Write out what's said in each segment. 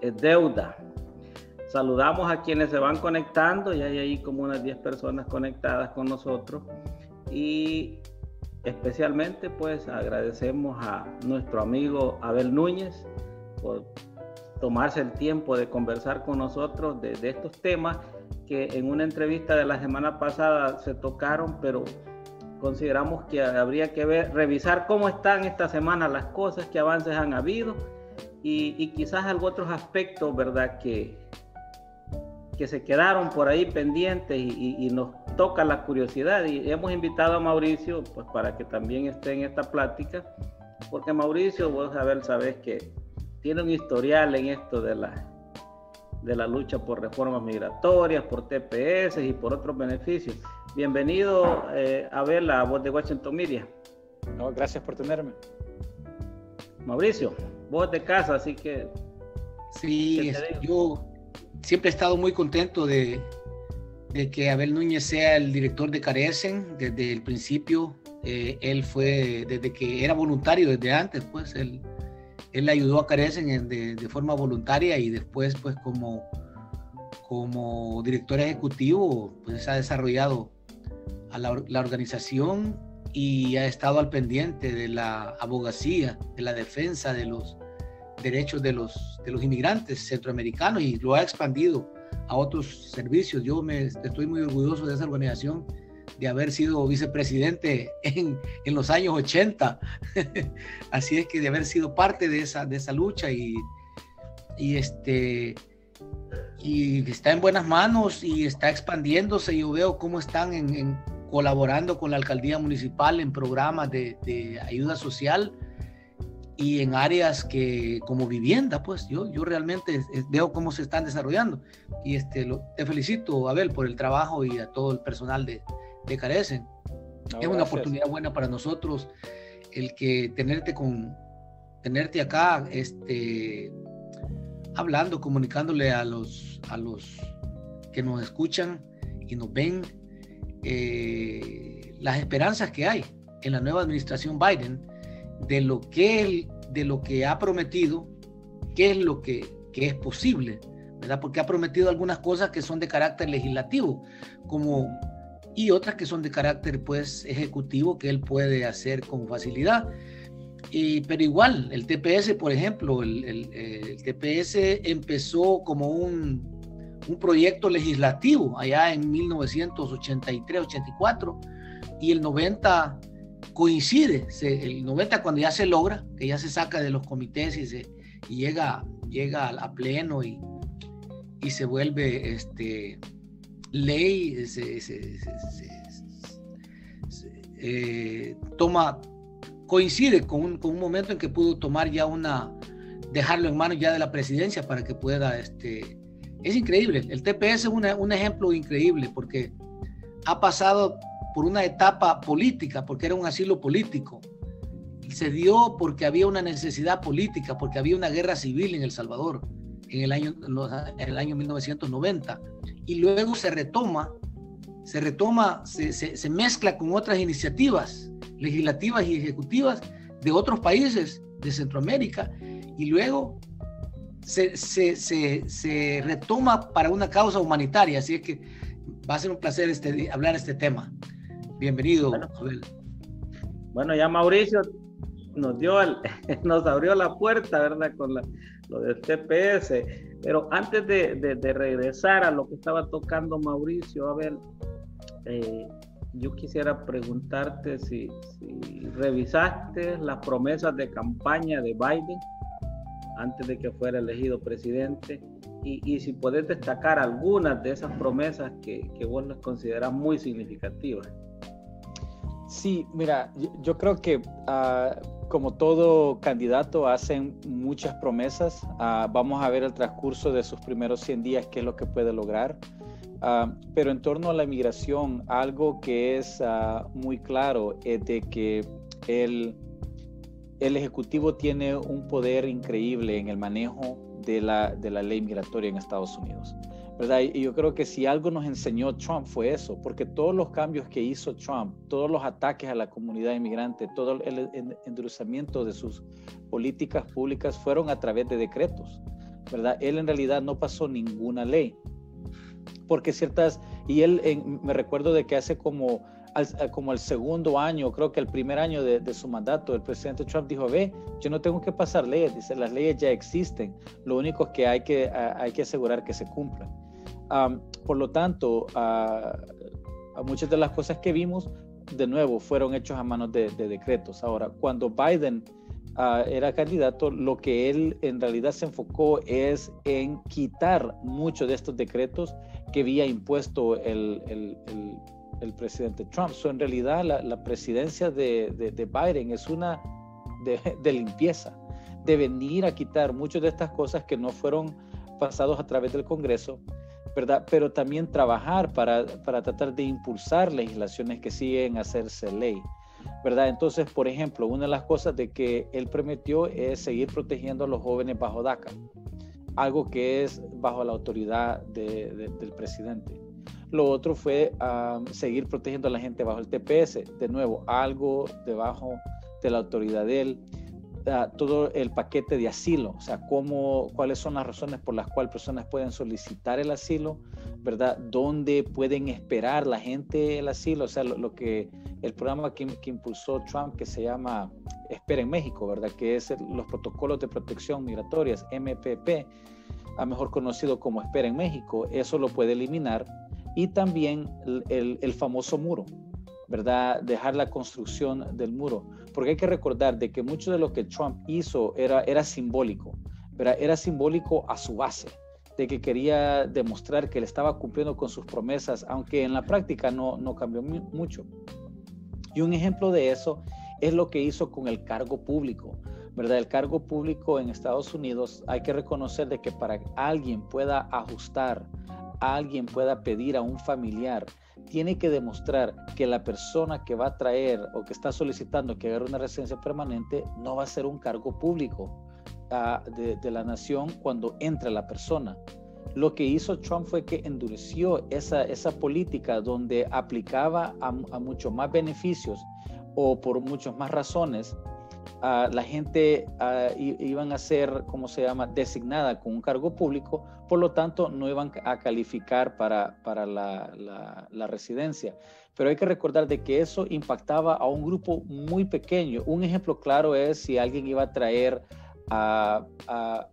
deuda. Saludamos a quienes se van conectando, y hay ahí como unas 10 personas conectadas con nosotros. Y especialmente pues agradecemos a nuestro amigo Abel Núñez por tomarse el tiempo de conversar con nosotros de estos temas que en una entrevista de la semana pasada se tocaron, pero consideramos que habría que ver, revisar cómo están esta semana las cosas, qué avances han habido y, quizás algunos otros aspectos, ¿verdad? Que, que se quedaron por ahí pendientes y, nos toca la curiosidad. Y hemos invitado a Mauricio pues, para que también esté en esta plática, porque Mauricio, vos a ver, sabes que tiene un historial en esto de la, de la lucha por reformas migratorias, por TPS y por otros beneficios. Bienvenido, eh, Abel, a Voz de Washington Media. No, gracias por tenerme. Mauricio, voz de casa, así que... Sí, yo siempre he estado muy contento de, de, que Abel Núñez sea el director de Carecen desde el principio. Eh, él fue, desde que era voluntario, desde antes, pues él, él ayudó a Carecen de, de forma voluntaria y después, pues como, como director ejecutivo, pues ha desarrollado a la, organización y ha estado al pendiente de la abogacía, de la defensa de los derechos de los, de los inmigrantes centroamericanos y lo ha expandido a otros servicios. Yo me estoy muy orgulloso de esa organización, de haber sido vicepresidente en, en los años 80. Así es que de haber sido parte de esa, de esa lucha y, y este y está en buenas manos y está expandiéndose. Yo veo cómo están en colaborando con la alcaldía municipal en programas de, ayuda social y en áreas que como vivienda, pues yo, yo realmente veo cómo se están desarrollando. Y este, te felicito, Abel, por el trabajo y a todo el personal de, de Carecen. es una oportunidad buena para nosotros el que tenerte con tenerte acá este hablando comunicándole a los a los que nos escuchan y nos ven eh, las esperanzas que hay en la nueva administración Biden de lo que, de lo que ha prometido, qué es lo que, que es posible, ¿verdad? Porque ha prometido algunas cosas que son de carácter legislativo, como y otras que son de carácter pues ejecutivo que él puede hacer con facilidad. Y, pero igual, el TPS, por ejemplo, el, el TPS empezó como un un proyecto legislativo allá en 1983-84 y el 90 coincide, el 90 cuando ya se logra, que ya se saca de los comités y, se, llega, llega a, pleno y, y, se vuelve este, ley, eh, toma, coincide con un, con un, momento en que pudo tomar ya una, dejarlo en manos ya de la presidencia para que pueda este, es increíble. El TPS es un ejemplo increíble porque ha pasado por una etapa política, porque era un asilo político. Se dio porque había una necesidad política, porque había una guerra civil en El Salvador en el año, en el año 1990. Y luego se retoma, se retoma, se, se mezcla con otras iniciativas legislativas y ejecutivas de otros países de Centroamérica. Y luego se, retoma para una causa humanitaria. Así es que va a ser un placer este, hablar este tema. Bienvenido, bueno, ya Mauricio nos dio nos abrió la puerta, ¿verdad? Con lo del TPS. Pero antes de, regresar a lo que estaba tocando Mauricio, a ver, eh, yo quisiera preguntarte si, si revisaste las promesas de campaña de Biden antes de que fuera elegido presidente y, si puedes destacar algunas de esas promesas que, que vos las consideras muy significativas. Sí, mira, yo, creo que ah, como todo candidato hacen muchas promesas. Ah, vamos a ver el transcurso de sus primeros 100 días, qué es lo que puede lograr. Ah, pero en torno a la inmigración, algo que es muy claro es de que él el Ejecutivo tiene un poder increíble en el manejo de la, de la ley migratoria en Estados Unidos. ¿Verdad? Y yo creo que si algo nos enseñó Trump fue eso, porque todos los cambios que hizo Trump, todos los ataques a la comunidad inmigrante, todo el endurecimiento de sus políticas públicas fueron a través de decretos. ¿verdad? Él en realidad no pasó ninguna ley, porque ciertas, y él me recuerdo de que hace como, como el segundo año, creo que el primer año de, su mandato, el presidente Trump dijo, ve, yo no tengo que pasar leyes, dice, las leyes ya existen, lo único es que hay que, hay que asegurar que se cumplan. Por lo tanto, muchas de las cosas que vimos, de nuevo, fueron hechos a manos de, de decretos. Ahora, cuando Biden era candidato, lo que él en realidad se enfocó es en quitar muchos de estos decretos que había impuesto el, el, el, presidente Trump. So, en realidad la, la presidencia de, de, Biden es una de, de, limpieza, de venir a quitar muchas de estas cosas que no fueron pasados a través del Congreso, ¿verdad? Pero también trabajar para, para tratar de impulsar legislaciones que siguen hacerse ley. ¿verdad? Entonces, por ejemplo, una de las cosas de que él prometió es seguir protegiendo a los jóvenes bajo DACA, algo que es bajo la autoridad del presidente. Lo otro fue seguir protegiendo a la gente bajo el TPS, de nuevo, algo debajo de la autoridad de él. Todo el paquete de asilo, o sea, cómo, cuáles son las razones por las cuales personas pueden solicitar el asilo, ¿verdad? ¿Dónde pueden esperar la gente el asilo? O sea, lo, que el programa que, impulsó Trump que se llama Espera en México, ¿verdad? Que es los protocolos de protección migratorias, MPP, a mejor conocido como Espera en México, eso lo puede eliminar. Y también el, el famoso muro, ¿verdad? Dejar la construcción del muro. Porque hay que recordar de que mucho de lo que Trump hizo era, era simbólico, ¿verdad? Era simbólico a su base de que quería demostrar que él estaba cumpliendo con sus promesas, aunque en la práctica no, no cambió mucho. Y un ejemplo de eso es lo que hizo con el cargo público, ¿verdad? El cargo público en Estados Unidos hay que reconocer de que para alguien pueda ajustar, alguien pueda pedir a un familiar, tiene que demostrar que la persona que va a traer o que está solicitando que haga una residencia permanente no va a ser un cargo público, de, la nación cuando entra la persona. Lo que hizo Trump fue que endureció esa, esa política donde aplicaba a, a muchos más beneficios o por muchas más razones la gente iban a ser, ¿cómo se llama?, designada con un cargo público, por lo tanto no iban a calificar para, para la, residencia. Pero hay que recordar de que eso impactaba a un grupo muy pequeño. Un ejemplo claro es si alguien iba a traer a,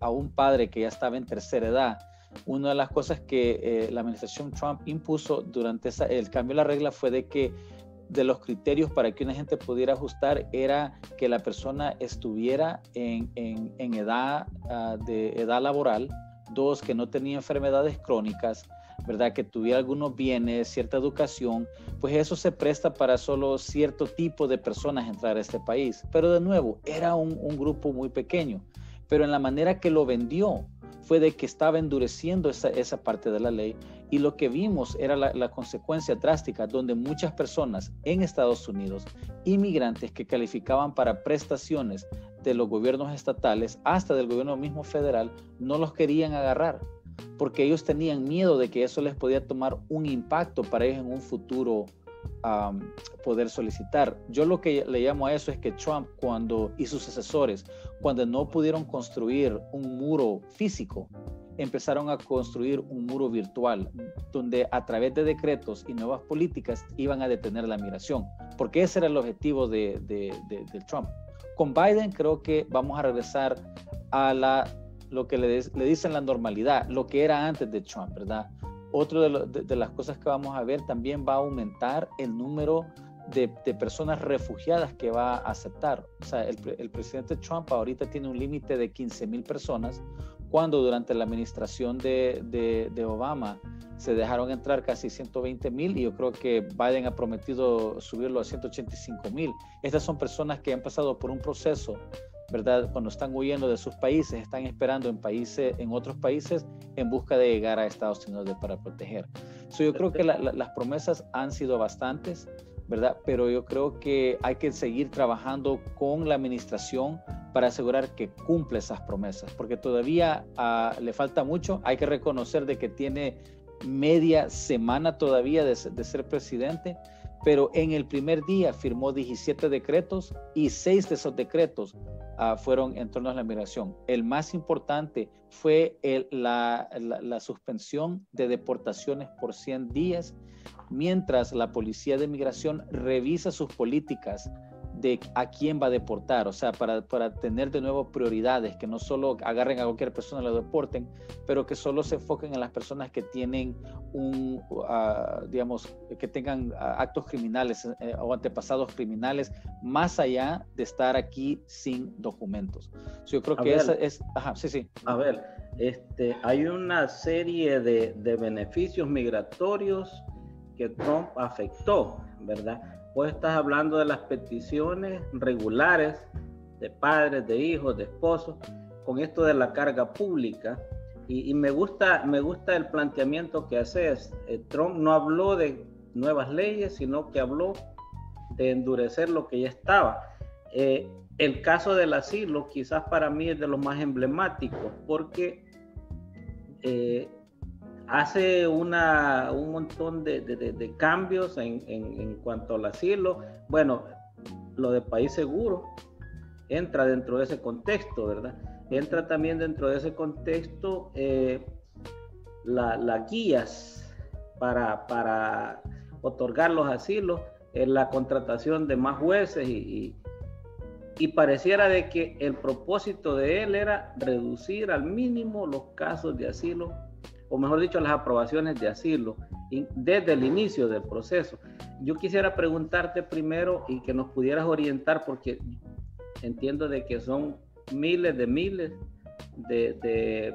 un padre que ya estaba en tercera edad. Una de las cosas que eh, la administración Trump impuso durante el cambio de la regla fue de que de los criterios para que una gente pudiera ajustar era que la persona estuviera en, edad, ah, de edad laboral, dos, que no tenía enfermedades crónicas, ¿verdad? Que tuviera algunos bienes, cierta educación, pues eso se presta para solo cierto tipo de personas entrar a este país. Pero de nuevo, era un, grupo muy pequeño. Pero en la manera que lo vendió fue de que estaba endureciendo esa, parte de la ley y lo que vimos era la, consecuencia drástica donde muchas personas en Estados Unidos, inmigrantes que calificaban para prestaciones de los gobiernos estatales hasta del gobierno mismo federal, no los querían agarrar porque ellos tenían miedo de que eso les podía tomar un impacto para ellos en un futuro poder solicitar. Yo lo que le llamo a eso es que Trump cuando y sus asesores, cuando no pudieron construir un muro físico, empezaron a construir un muro virtual, donde a través de decretos y nuevas políticas iban a detener la migración, porque ese era el objetivo de, de, Trump. Con Biden creo que vamos a regresar a la lo que le, le, dicen la normalidad, lo que era antes de Trump, ¿verdad? Otro de, las cosas que vamos a ver también va a aumentar el número de, personas refugiadas que va a aceptar. O sea, el, presidente Trump ahorita tiene un límite de 15 mil personas, cuando durante la administración de, de Obama se dejaron entrar casi 120 mil y yo creo que Biden ha prometido subirlo a 185 mil. Estas son personas que han pasado por un proceso ¿verdad? Cuando están huyendo de sus países, están esperando en países, en otros países, en busca de llegar a Estados Unidos para proteger. So, yo creo que las promesas han sido bastantes, Pero yo creo que hay que seguir trabajando con la administración para asegurar que cumple esas promesas, porque todavía uh, le falta mucho. Hay que reconocer de que tiene media semana todavía de, ser presidente, pero en el primer día firmó 17 decretos y seis de esos decretos uh, fueron en torno a la migración. El más importante fue la, la, suspensión de deportaciones por 100 días, mientras la Policía de Migración revisa sus políticas de a quién va a deportar, o sea, para, para, tener de nuevo prioridades, que no solo agarren a cualquier persona y lo deporten, pero que solo se enfoquen en las personas que tienen un, uh, digamos, que tengan uh, actos criminales eh, o antepasados criminales, más allá de estar aquí sin documentos. So, yo creo a que ver, esa es, ajá, sí, sí. A ver, este, hay una serie de, de beneficios migratorios que Trump afectó, ¿verdad? Vos estás hablando de las peticiones regulares de padres, de hijos, de esposos, con esto de la carga pública. Y, y me, gusta, me gusta el planteamiento que haces. Eh, Trump no habló de nuevas leyes, sino que habló de endurecer lo que ya estaba. Eh, el caso del asilo quizás para mí es de los más emblemáticos, porque eh, hace una, un montón de, de, cambios en, en, cuanto al asilo. Bueno, lo de país seguro entra dentro de ese contexto, ¿verdad? Entra también dentro de ese contexto eh, las la guías para, para, otorgar los asilos, en la contratación de más jueces y, y, y pareciera de que el propósito de él era reducir al mínimo los casos de asilo o mejor dicho, las aprobaciones de asilo desde el inicio del proceso. Yo quisiera preguntarte primero y que nos pudieras orientar, porque entiendo de que son miles de miles de, de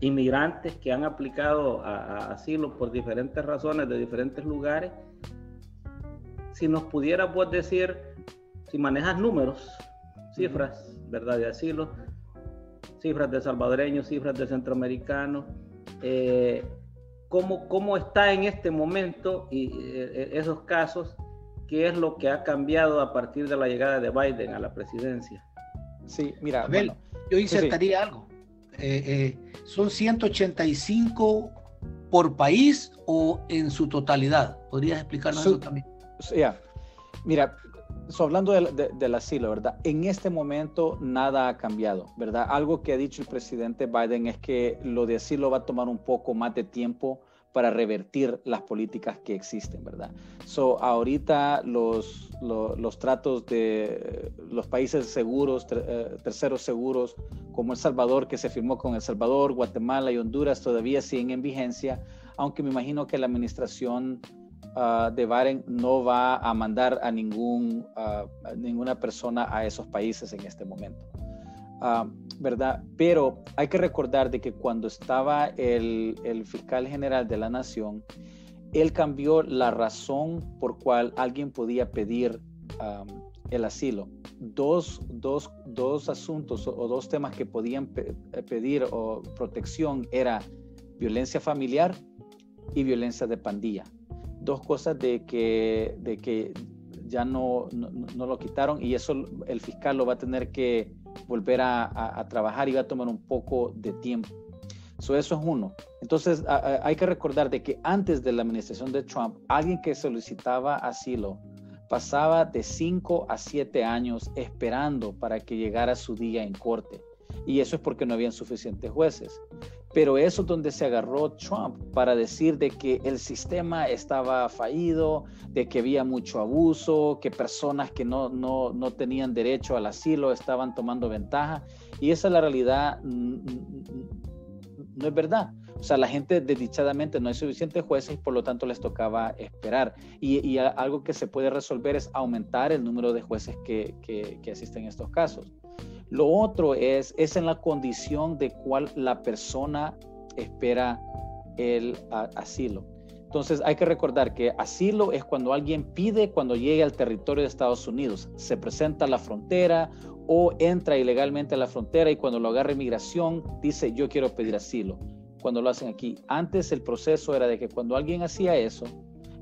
inmigrantes que han aplicado a, a, asilo por diferentes razones de diferentes lugares. Si nos pudieras vos decir, si manejas números, cifras, ¿verdad? De asilo, cifras de salvadoreños, cifras de centroamericanos, eh, cómo, cómo, está en este momento y eh, esos casos, qué es lo que ha cambiado a partir de la llegada de Biden a la presidencia. Sí, mira, Abel, bueno, yo insertaría sí, algo. Eh, eh, ¿Son 185 por país o en su totalidad? ¿Podrías explicarnos su, eso también? Yeah. mira, So, hablando del, de, del, asilo, ¿verdad? En este momento nada ha cambiado, ¿verdad? Algo que ha dicho el presidente Biden es que lo de asilo va a tomar un poco más de tiempo para revertir las políticas que existen, ¿verdad? So, ahorita los, los, los tratos de los países seguros, ter, eh, terceros seguros, como El Salvador, que se firmó con El Salvador, Guatemala y Honduras, todavía siguen en vigencia, aunque me imagino que la administración uh, de Biden no va a mandar a, ningún, uh, a ninguna persona a esos países en este momento. Uh, ¿Verdad? Pero hay que recordar de que cuando estaba el, fiscal general de la nación, él cambió la razón por cual alguien podía pedir el asilo. Dos, dos, dos asuntos o, dos temas que podían pe pedir o protección era violencia familiar y violencia de pandilla dos cosas de que, de que ya no, no, lo quitaron y eso el fiscal lo va a tener que volver a, trabajar y va a tomar un poco de tiempo. So, eso es uno. Entonces, hay que recordar de que antes de la administración de Trump, alguien que solicitaba asilo pasaba de 5 a 7 años esperando para que llegara su día en corte. Y eso es porque no habían suficientes jueces. Pero eso es donde se agarró Trump para decir de que el sistema estaba fallido, de que había mucho abuso, que personas que no, no, no tenían derecho al asilo estaban tomando ventaja. Y esa es la realidad, no es verdad. O sea, la gente desdichadamente no hay suficientes jueces y por lo tanto les tocaba esperar. Y, algo que se puede resolver es aumentar el número de jueces que, que, que asisten a estos casos. Lo otro es, es en la condición de cuál la persona espera el asilo. Entonces hay que recordar que asilo es cuando alguien pide cuando llegue al territorio de Estados Unidos, se presenta a la frontera o entra ilegalmente a la frontera y cuando lo agarra inmigración dice yo quiero pedir asilo. Cuando lo hacen aquí, antes el proceso era de que cuando alguien hacía eso,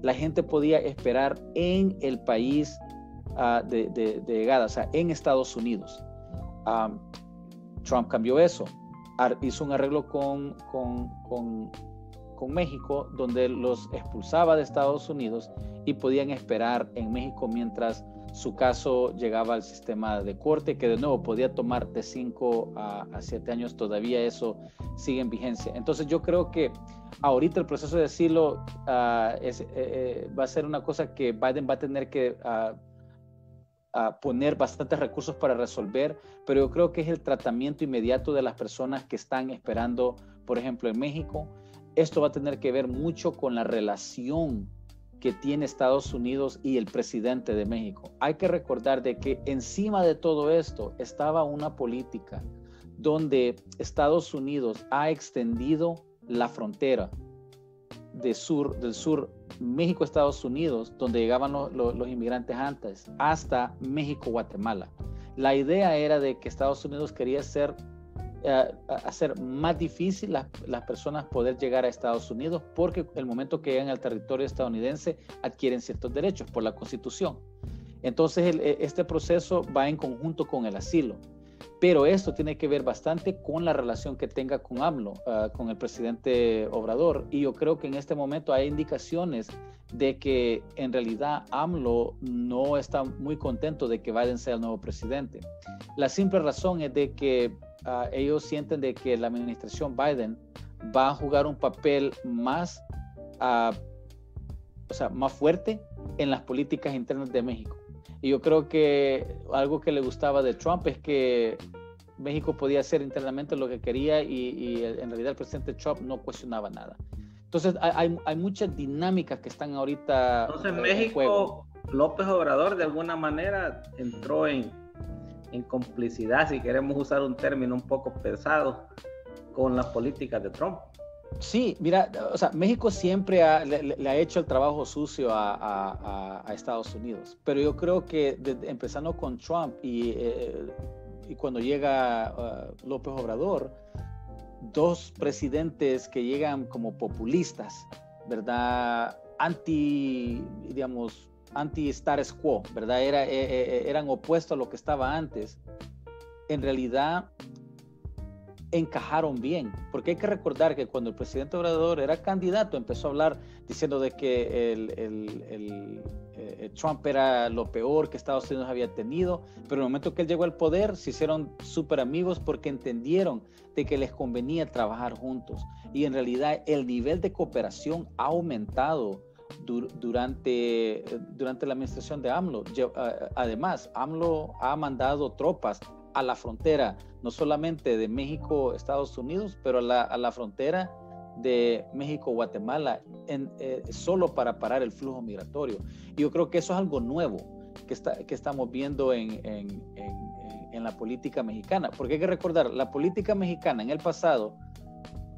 la gente podía esperar en el país uh, de, de, de llegada, o sea, en Estados Unidos. Um, Trump cambió eso, hizo un arreglo con, con, con, México, donde los expulsaba de Estados Unidos y podían esperar en México mientras su caso llegaba al sistema de corte, que de nuevo podía tomar de 5 a 7 años, todavía eso sigue en vigencia. Entonces yo creo que ahorita el proceso de asilo ah, eh, eh, va a ser una cosa que Biden va a tener que ah, ah, poner bastantes recursos para resolver, pero yo creo que es el tratamiento inmediato de las personas que están esperando, por ejemplo, en México. Esto va a tener que ver mucho con la relación que tiene Estados Unidos y el presidente de México. Hay que recordar de que encima de todo esto estaba una política donde Estados Unidos ha extendido la frontera de sur, del sur México-Estados Unidos, donde llegaban los inmigrantes antes, hasta México-Guatemala. La idea era de que Estados Unidos quería ser eh, hacer más difícil las, las personas poder llegar a Estados Unidos porque el momento que llegan al territorio estadounidense adquieren ciertos derechos por la constitución. Entonces e, este proceso va en conjunto con el asilo. Pero esto tiene que ver bastante con la relación que tenga con AMLO, ah, con el presidente Obrador. Y yo creo que en este momento hay indicaciones de que en realidad AMLO no está muy contento de que Biden sea el nuevo presidente. La simple razón es de que Ah, ellos sienten de que la administración Biden va a jugar un papel más, uh, o sea, más fuerte en las políticas internas de México. Y yo creo que algo que le gustaba de Trump es que México podía hacer internamente lo que quería y, en realidad el presidente Trump no cuestionaba nada. Entonces hay, hay muchas dinámicas que están ahorita. Entonces México, López Obrador de alguna manera entró en, en complicidad, si queremos usar un término un poco pesado, con las políticas de Trump. Sí, mira, o sea, México siempre le, ha hecho el trabajo sucio a, Estados Unidos, pero yo creo que empezando con Trump y, eh, y cuando llega uh, López Obrador, dos presidentes que llegan como populistas, ¿verdad? Anti, digamos, anti-status quo, ¿verdad? Era, eh, eh, eh, eran opuestos a lo que estaba antes. En realidad encajaron bien, porque hay que recordar que cuando el presidente Obrador era candidato empezó a hablar diciendo de que el, Trump era lo peor que Estados Unidos había tenido, pero en el momento que él llegó al poder se hicieron súper amigos porque entendieron de que les convenía trabajar juntos y en realidad el nivel de cooperación ha aumentado durante, durante la administración de AMLO. Además, AMLO ha mandado tropas a la frontera, no solamente de México, Estados Unidos, pero a la, frontera de México, Guatemala, en, eh, solo para parar el flujo migratorio. Y yo creo que eso es algo nuevo que, está, que estamos viendo en, en, en, la política mexicana. Porque hay que recordar, la política mexicana en el pasado,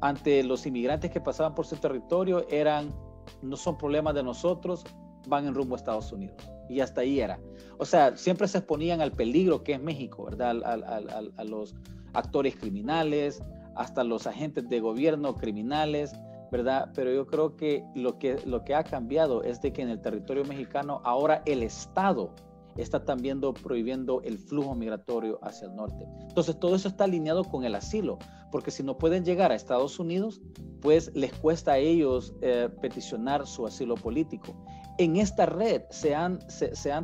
ante los inmigrantes que pasaban por su territorio, eran no son problemas de nosotros, van en rumbo a Estados Unidos. Y hasta ahí era. O sea, siempre se exponían al peligro que es México, ¿verdad? A, los actores criminales, hasta los agentes de gobierno criminales, ¿verdad? Pero yo creo que lo que, lo que ha cambiado es de que en el territorio mexicano ahora el Estado está también prohibiendo el flujo migratorio hacia el norte. Entonces, todo eso está alineado con el asilo, porque si no pueden llegar a Estados Unidos, pues les cuesta a ellos eh, peticionar su asilo político. En esta red se han,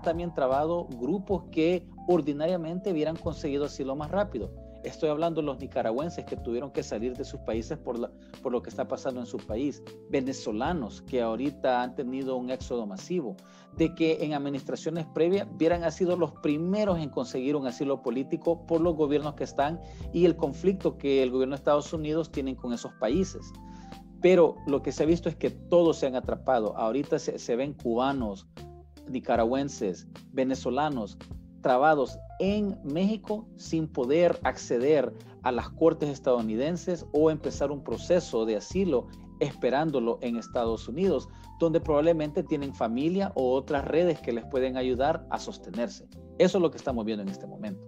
también trabado grupos que ordinariamente hubieran conseguido asilo más rápido. Estoy hablando de los nicaragüenses que tuvieron que salir de sus países por, lo que está pasando en su país, venezolanos que ahorita han tenido un éxodo masivo, de que en administraciones previas hubieran sido los primeros en conseguir un asilo político por los gobiernos que están y el conflicto que el gobierno de Estados Unidos tiene con esos países. Pero lo que se ha visto es que todos se han atrapado. Ahorita se, ven cubanos, nicaragüenses, venezolanos trabados en México sin poder acceder a las cortes estadounidenses o empezar un proceso de asilo esperándolo en Estados Unidos, donde probablemente tienen familia o otras redes que les pueden ayudar a sostenerse. Eso es lo que estamos viendo en este momento.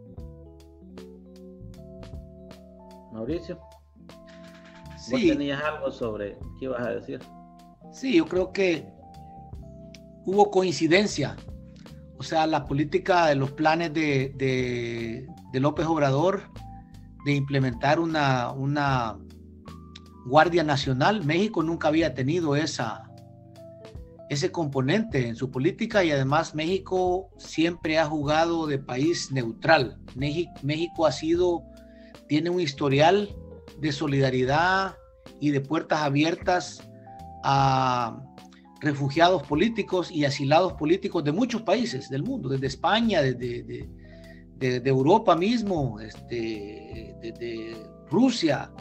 Mauricio, sí. tenías algo sobre qué ibas a decir? Sí, yo creo que hubo coincidencia o sea, la política de los planes de, López Obrador de implementar una, una, Guardia Nacional. México nunca había tenido esa, ese componente en su política y además México siempre ha jugado de país neutral. México ha sido, tiene un historial de solidaridad y de puertas abiertas a refugiados políticos y asilados políticos de muchos países del mundo, desde España, desde de, Europa mismo, este, de, Rusia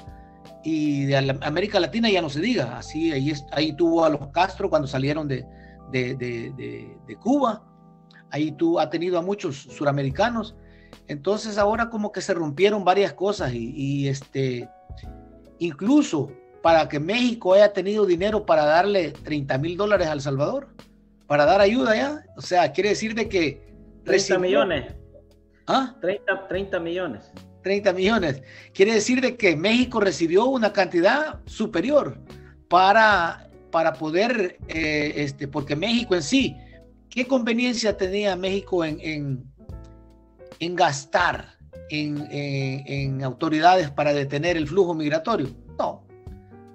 y de América Latina ya no se diga. Así ahí, ahí tuvo a los Castro cuando salieron de, Cuba, ahí tú ha tenido a muchos suramericanos. Entonces ahora como que se rompieron varias cosas y este, incluso para que México haya tenido dinero para darle 30 mil dólares al Salvador, para dar ayuda ya. O sea, quiere decir de que... 30 millones. ¿Ah? 30, 30 millones. 30 millones. Quiere decir de que México recibió una cantidad superior para, para poder, eh, este, porque México en sí, ¿qué conveniencia tenía México en, en, gastar en, en, autoridades para detener el flujo migratorio? No,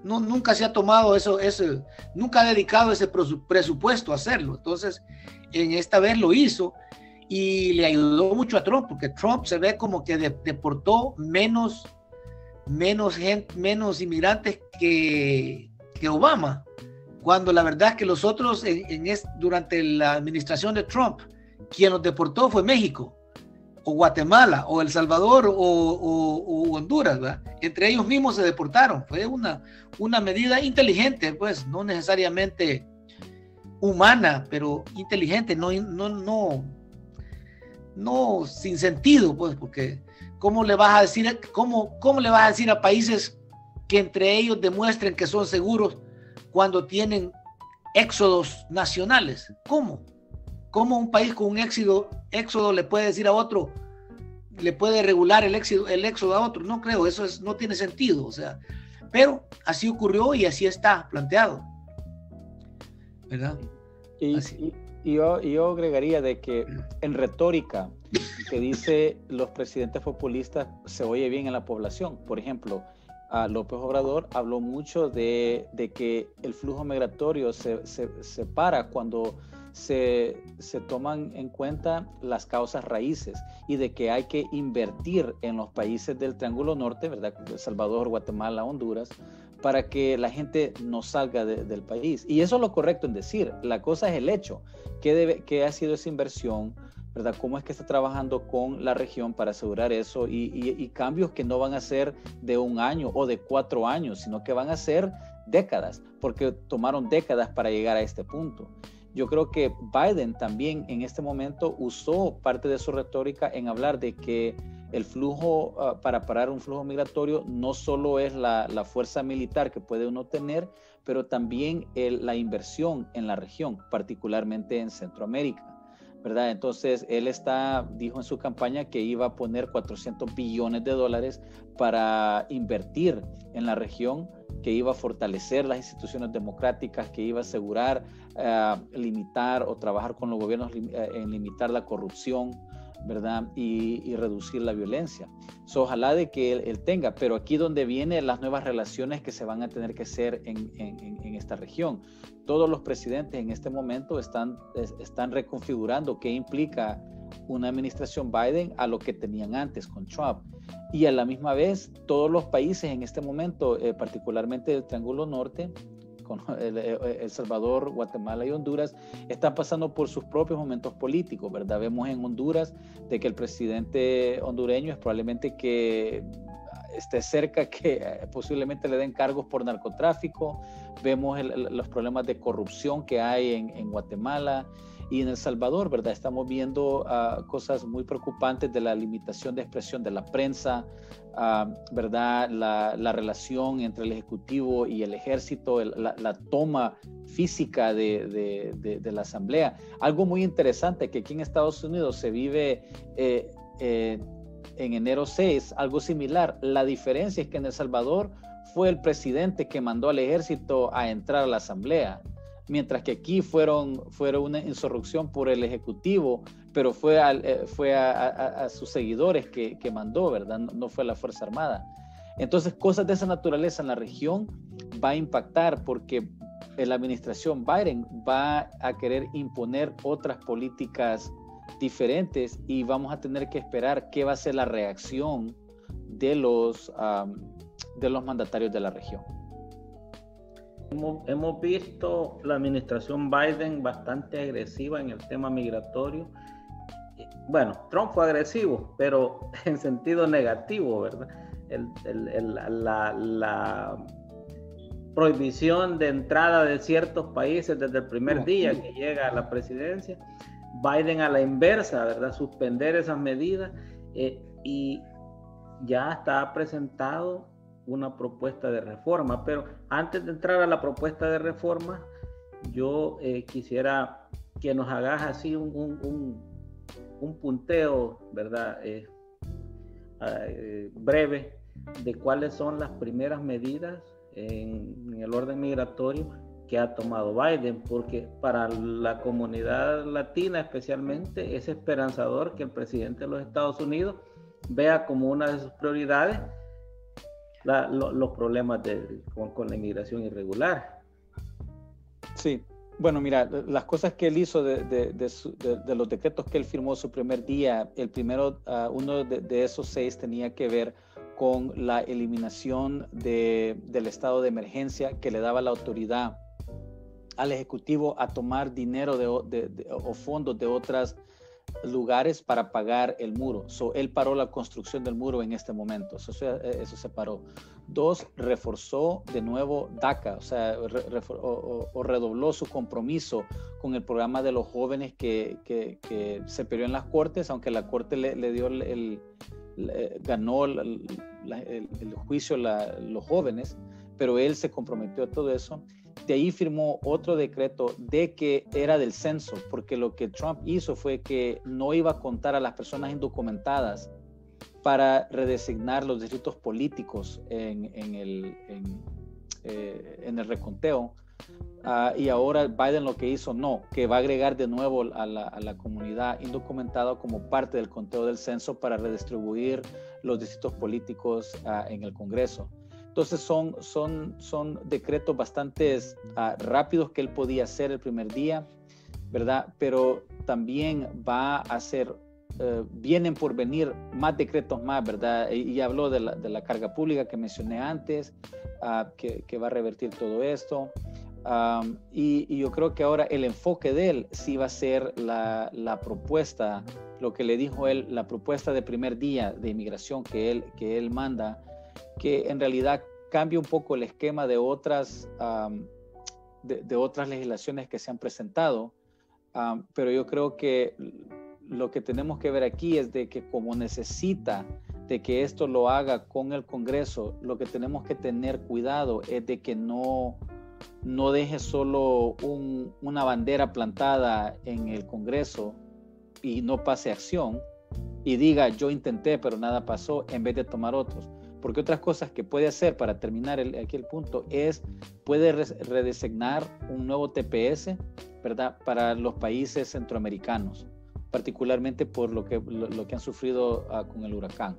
no, nunca se ha tomado eso, eso, nunca ha dedicado ese presupuesto a hacerlo. Entonces, en esta vez lo hizo y le ayudó mucho a Trump, porque Trump se ve como que deportó menos, menos, gente, menos inmigrantes que, que Obama, cuando la verdad es que los otros, en, durante la administración de Trump, quien los deportó fue México o Guatemala, o El Salvador, o, Honduras, ¿verdad? Entre ellos mismos se deportaron. Fue una, una medida inteligente, pues, no necesariamente humana, pero inteligente, no, no, no, no sin sentido, pues, porque ¿cómo le vas a decir, cómo, cómo le vas a decir a países que entre ellos demuestren que son seguros cuando tienen éxodos nacionales? ¿Cómo? ¿Cómo un país con un éxodo, éxodo le puede decir a otro, le puede regular el éxodo, el éxodo a otro? No creo, eso es, no tiene sentido. O sea, pero así ocurrió y así está planteado. ¿Verdad? Y, yo, yo agregaría de que en retórica que dice los presidentes populistas se oye bien en la población. Por ejemplo, a López Obrador habló mucho de, de que el flujo migratorio se, se, se para cuando se, toman en cuenta las causas raíces y de que hay que invertir en los países del Triángulo Norte, ¿verdad? El Salvador, Guatemala, Honduras, para que la gente no salga del país. Y eso es lo correcto en decir. La cosa es el hecho. ¿Qué, debe, ha sido esa inversión? ¿verdad? ¿Cómo es que está trabajando con la región para asegurar eso? Y, cambios que no van a ser de un año o de cuatro años, sino que van a ser décadas, porque tomaron décadas para llegar a este punto. Yo creo que Biden también en este momento usó parte de su retórica en hablar de que el flujo ah, para parar un flujo migratorio no solo es la, fuerza militar que puede uno tener, pero también la inversión en la región, particularmente en Centroamérica. ¿verdad? Entonces, él está, dijo en su campaña que iba a poner 400 billones de dólares para invertir en la región, que iba a fortalecer las instituciones democráticas, que iba a asegurar, eh, limitar o trabajar con los gobiernos eh, en limitar la corrupción, ¿verdad? Y, reducir la violencia. ojalá de que él, tenga, pero aquí donde vienen las nuevas relaciones que se van a tener que hacer en, esta región. Todos los presidentes en este momento están reconfigurando qué implica una administración Biden a lo que tenían antes con Trump. Y a la misma vez, todos los países en este momento, eh, particularmente el Triángulo Norte, con eh, el, Salvador, Guatemala y Honduras, están pasando por sus propios momentos políticos, ¿verdad? Vemos en Honduras de que el presidente hondureño es probablemente que esté cerca que eh, posiblemente le den cargos por narcotráfico, vemos los problemas de corrupción que hay en, en Guatemala, y en El Salvador, ¿verdad? Estamos viendo uh, cosas muy preocupantes de la limitación de expresión de la prensa, uh, ¿verdad? La, la, relación entre el Ejecutivo y el Ejército, la, la, toma física de, de, de, la Asamblea. Algo muy interesante que aquí en Estados Unidos se vive eh, eh, en enero 6, algo similar. La diferencia es que en El Salvador fue el presidente que mandó al ejército a entrar a la Asamblea mientras que aquí fueron, fueron una insurrección por el Ejecutivo, pero fue, eh, fue a, sus seguidores que, mandó, ¿verdad? No, fue la Fuerza Armada. Entonces, cosas de esa naturaleza en la región va a impactar porque la administración Biden va a querer imponer otras políticas diferentes y vamos a tener que esperar qué va a ser la reacción de los, de los mandatarios de la región. Hemos, hemos, visto la administración Biden bastante agresiva en el tema migratorio. Bueno, Trump fue agresivo, pero en sentido negativo, ¿verdad? El, el, la, la, prohibición de entrada de ciertos países desde el primer día que llega a la presidencia. Biden a la inversa, ¿verdad? Suspender esas medidas eh, y ya está presentado una propuesta de reforma. Pero antes de entrar a la propuesta de reforma, yo eh, quisiera que nos hagas así un, un, punteo, ¿verdad? Eh, breve de cuáles son las primeras medidas en, el orden migratorio que ha tomado Biden, porque para la comunidad latina especialmente es esperanzador que el presidente de los Estados Unidos vea como una de sus prioridades los problemas con, la inmigración irregular. Sí, bueno, mira, las cosas que él hizo de, los decretos que él firmó su primer día, el primero, ah, uno de, esos seis tenía que ver con la eliminación del estado de emergencia que le daba la autoridad al Ejecutivo a tomar dinero de, o fondos de otros lugares para pagar el muro. So, él paró la construcción del muro en este momento. Eso, eso se paró. Dos, reforzó de nuevo DACA, o sea, o, redobló su compromiso con el programa de los jóvenes que, se perdió en las cortes, aunque la corte le dio el, ganó el, juicio los jóvenes, pero él se comprometió a todo eso. De ahí firmó otro decreto de que era del censo, porque lo que Trump hizo fue que no iba a contar a las personas indocumentadas para redesignar los distritos políticos en, el, eh, en el reconteo, Ah, y ahora Biden lo que hizo, no, que va a agregar de nuevo a la, comunidad indocumentada como parte del conteo del censo para redistribuir los distritos políticos ah, en el Congreso. Entonces son, son, son decretos bastante ah, rápidos que él podía hacer el primer día, ¿verdad? Pero también va a ser, eh, vienen por venir más decretos más, ¿verdad? Y, habló de la, de la, carga pública que mencioné antes, que, que va a revertir todo esto y, yo creo que ahora el enfoque de él sí va a ser la, la, propuesta, lo que le dijo él, la propuesta de primer día de inmigración que él, que él manda, que en realidad cambia un poco el esquema de otras, de, otras legislaciones que se han presentado, pero yo creo que lo que tenemos que ver aquí es de que como necesita de que esto lo haga con el Congreso, lo que tenemos que tener cuidado es de que no no deje solo una bandera plantada en el Congreso y no pase acción y diga yo intenté pero nada pasó en vez de tomar otros. Porque otras cosas que puede hacer para terminar aquí el punto es, puede redesignar un nuevo TPS, ¿verdad? Para los países centroamericanos, particularmente por lo que, lo, que han sufrido ah, con el huracán,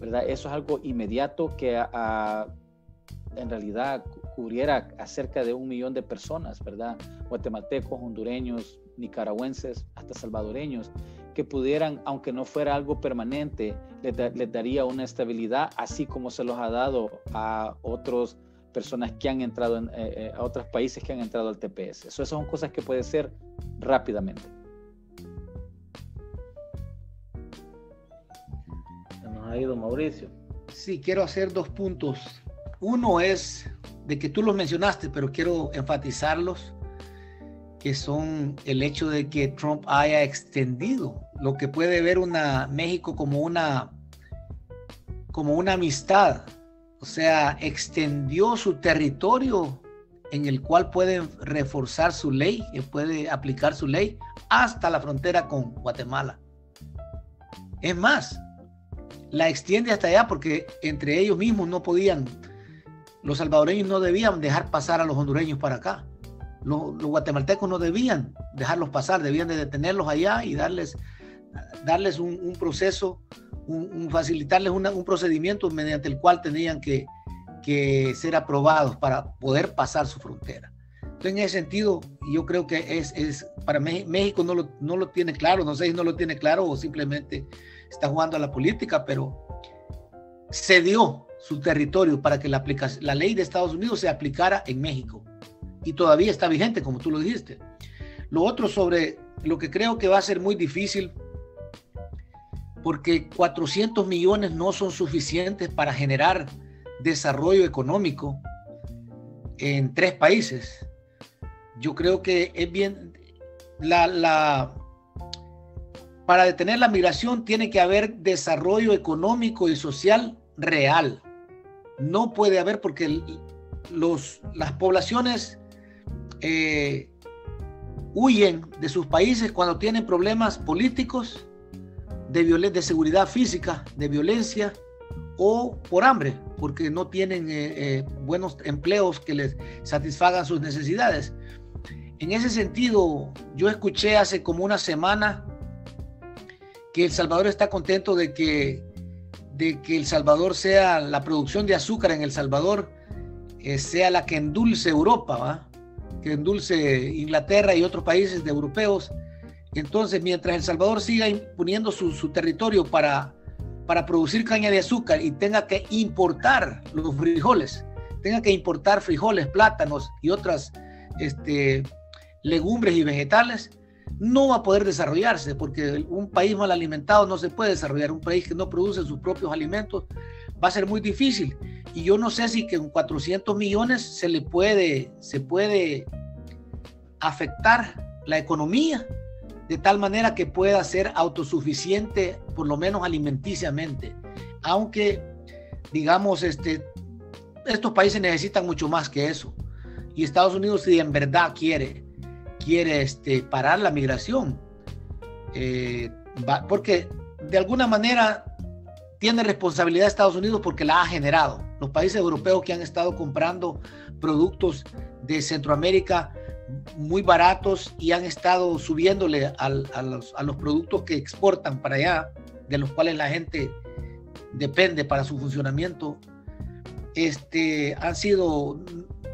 ¿verdad? Eso es algo inmediato que en realidad cubriera a cerca de un millón de personas, ¿verdad? Guatemaltecos, hondureños, nicaragüenses, hasta salvadoreños, que pudieran, aunque no fuera algo permanente, les, daría una estabilidad, así como se los ha dado a otras personas que han entrado, en, eh, eh, a otros países que han entrado al TPS. Eso, son cosas que puede ser rápidamente. Se nos ha ido Mauricio. Sí, quiero hacer dos puntos. Uno es de que tú los mencionaste, pero quiero enfatizarlos, que son el hecho de que Trump haya extendido lo que puede ver una México como una como una amistad, o sea, extendió su territorio en el cual puede reforzar su ley, puede aplicar su ley hasta la frontera con Guatemala. Es más, la extiende hasta allá porque entre ellos mismos no podían los salvadoreños no debían dejar pasar a los hondureños para acá. Los, guatemaltecos no debían dejarlos pasar, debían de detenerlos allá y darles, darles un, proceso un, facilitarles un procedimiento mediante el cual tenían que, que ser aprobados para poder pasar su frontera. Entonces, en ese sentido, yo creo que es, es para México no lo, no lo tiene claro, no sé si no lo tiene claro o simplemente está jugando a la política, pero cedió su territorio para que la, la ley de Estados Unidos se aplicara en México. Y todavía está vigente, como tú lo dijiste. Lo otro sobre lo que creo que va a ser muy difícil, porque 400 millones no son suficientes para generar desarrollo económico en tres países. Yo creo que es bien, la, la, para detener la migración tiene que haber desarrollo económico y social real. No puede haber porque los, las poblaciones eh, huyen de sus países cuando tienen problemas políticos, de, de seguridad física, de violencia o por hambre, porque no tienen eh, eh, buenos empleos que les satisfagan sus necesidades. En ese sentido, yo escuché hace como una semana que El Salvador está contento de que, de que El Salvador sea, la producción de azúcar en El Salvador sea la que endulce Europa, que endulce Inglaterra y otros países europeos. Entonces, mientras El Salvador siga imponiendo su, su territorio para para producir caña de azúcar y tenga que importar los frijoles, tenga que importar frijoles, plátanos y otras este, legumbres y vegetales, no va a poder desarrollarse porque un país mal alimentado no se puede desarrollar. Un país que no produce sus propios alimentos va a ser muy difícil. Y yo no sé si con 400 millones se le puede, se puede afectar la economía de tal manera que pueda ser autosuficiente, por lo menos alimenticiamente. Aunque, digamos, este, estos países necesitan mucho más que eso. Y Estados Unidos, si en verdad quiere, quiere este, parar la migración, eh, porque de alguna manera tiene responsabilidad Estados Unidos porque la ha generado. Los países europeos que han estado comprando productos de Centroamérica muy baratos y han estado subiéndole a, los, productos que exportan para allá, de los cuales la gente depende para su funcionamiento, este, han sido,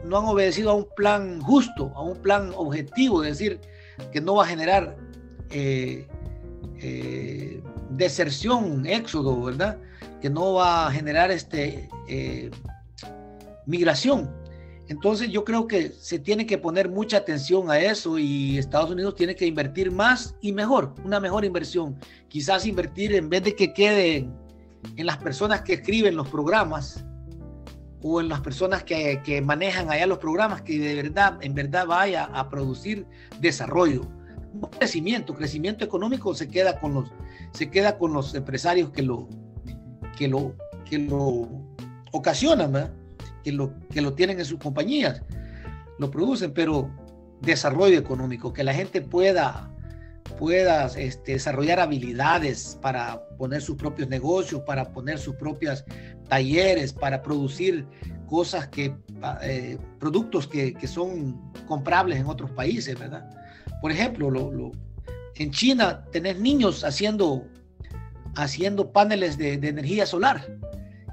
no han obedecido a un plan justo, a un plan objetivo, es decir, que no va a generar eh, eh, deserción, éxodo, ¿verdad? Que no va a generar este, eh, migración. Entonces yo creo que se tiene que poner mucha atención a eso y Estados Unidos tiene que invertir más y mejor, una mejor inversión. Quizás invertir en vez de que quede en las personas que escriben los programas o en las personas que, que manejan allá los programas, que de verdad, en verdad vaya a producir desarrollo. No crecimiento, crecimiento económico se queda con los, se queda con los empresarios que lo, que lo, que lo ocasionan, que lo, que lo tienen en sus compañías, lo producen, pero desarrollo económico, que la gente pueda, pueda este, desarrollar habilidades para poner sus propios negocios, para poner sus propios talleres, para producir cosas que, eh, productos que, que, son comprables en otros países, ¿verdad? Por ejemplo, lo, lo, en China tenés niños haciendo, haciendo paneles de, energía solar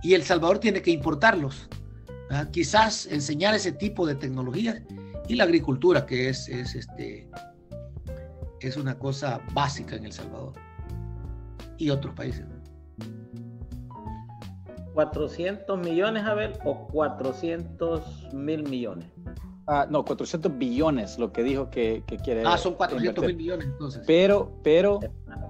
y El Salvador tiene que importarlos quizás enseñar ese tipo de tecnologías y la agricultura, que es, es, este, es una cosa básica en El Salvador y otros países. 400 millones, a ver, o 400 mil millones. Ah, no, 400 billones, lo que dijo que, que quiere. Ah, son 400 mil millones entonces. Pero, pero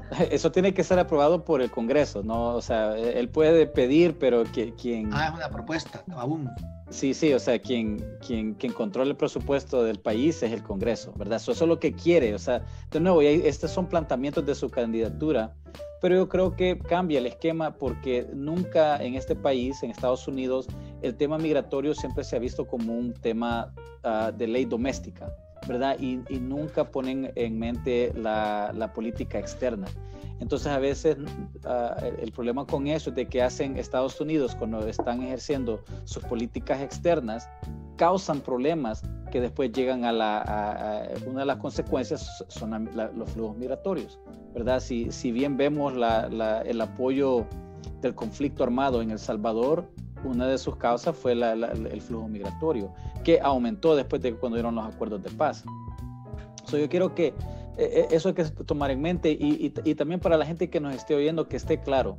eso tiene que ser aprobado por el Congreso, ¿no? O sea, él puede pedir, pero que, quien... Ah, es una propuesta, aún. Sí, sí, o sea, quien, quien, quien controla el presupuesto del país es el Congreso, ¿verdad? Eso, es lo que quiere, o sea, de nuevo, estos son planteamientos de su candidatura, pero yo creo que cambia el esquema porque nunca en este país, en Estados Unidos, el tema migratorio siempre se ha visto como un tema ah, de ley doméstica, ¿verdad? Y, nunca ponen en mente la, la, política externa. Entonces a veces ah, el problema con eso es de que hacen Estados Unidos cuando están ejerciendo sus políticas externas, causan problemas que después llegan a la... una de las consecuencias son los flujos migratorios, ¿verdad? Si, si bien vemos el apoyo del conflicto armado en El Salvador, una de sus causas fue el flujo migratorio, que aumentó después de cuando dieron los acuerdos de paz. So, yo quiero que eh, eso hay que tomar en mente y, y, también para la gente que nos esté oyendo que esté claro,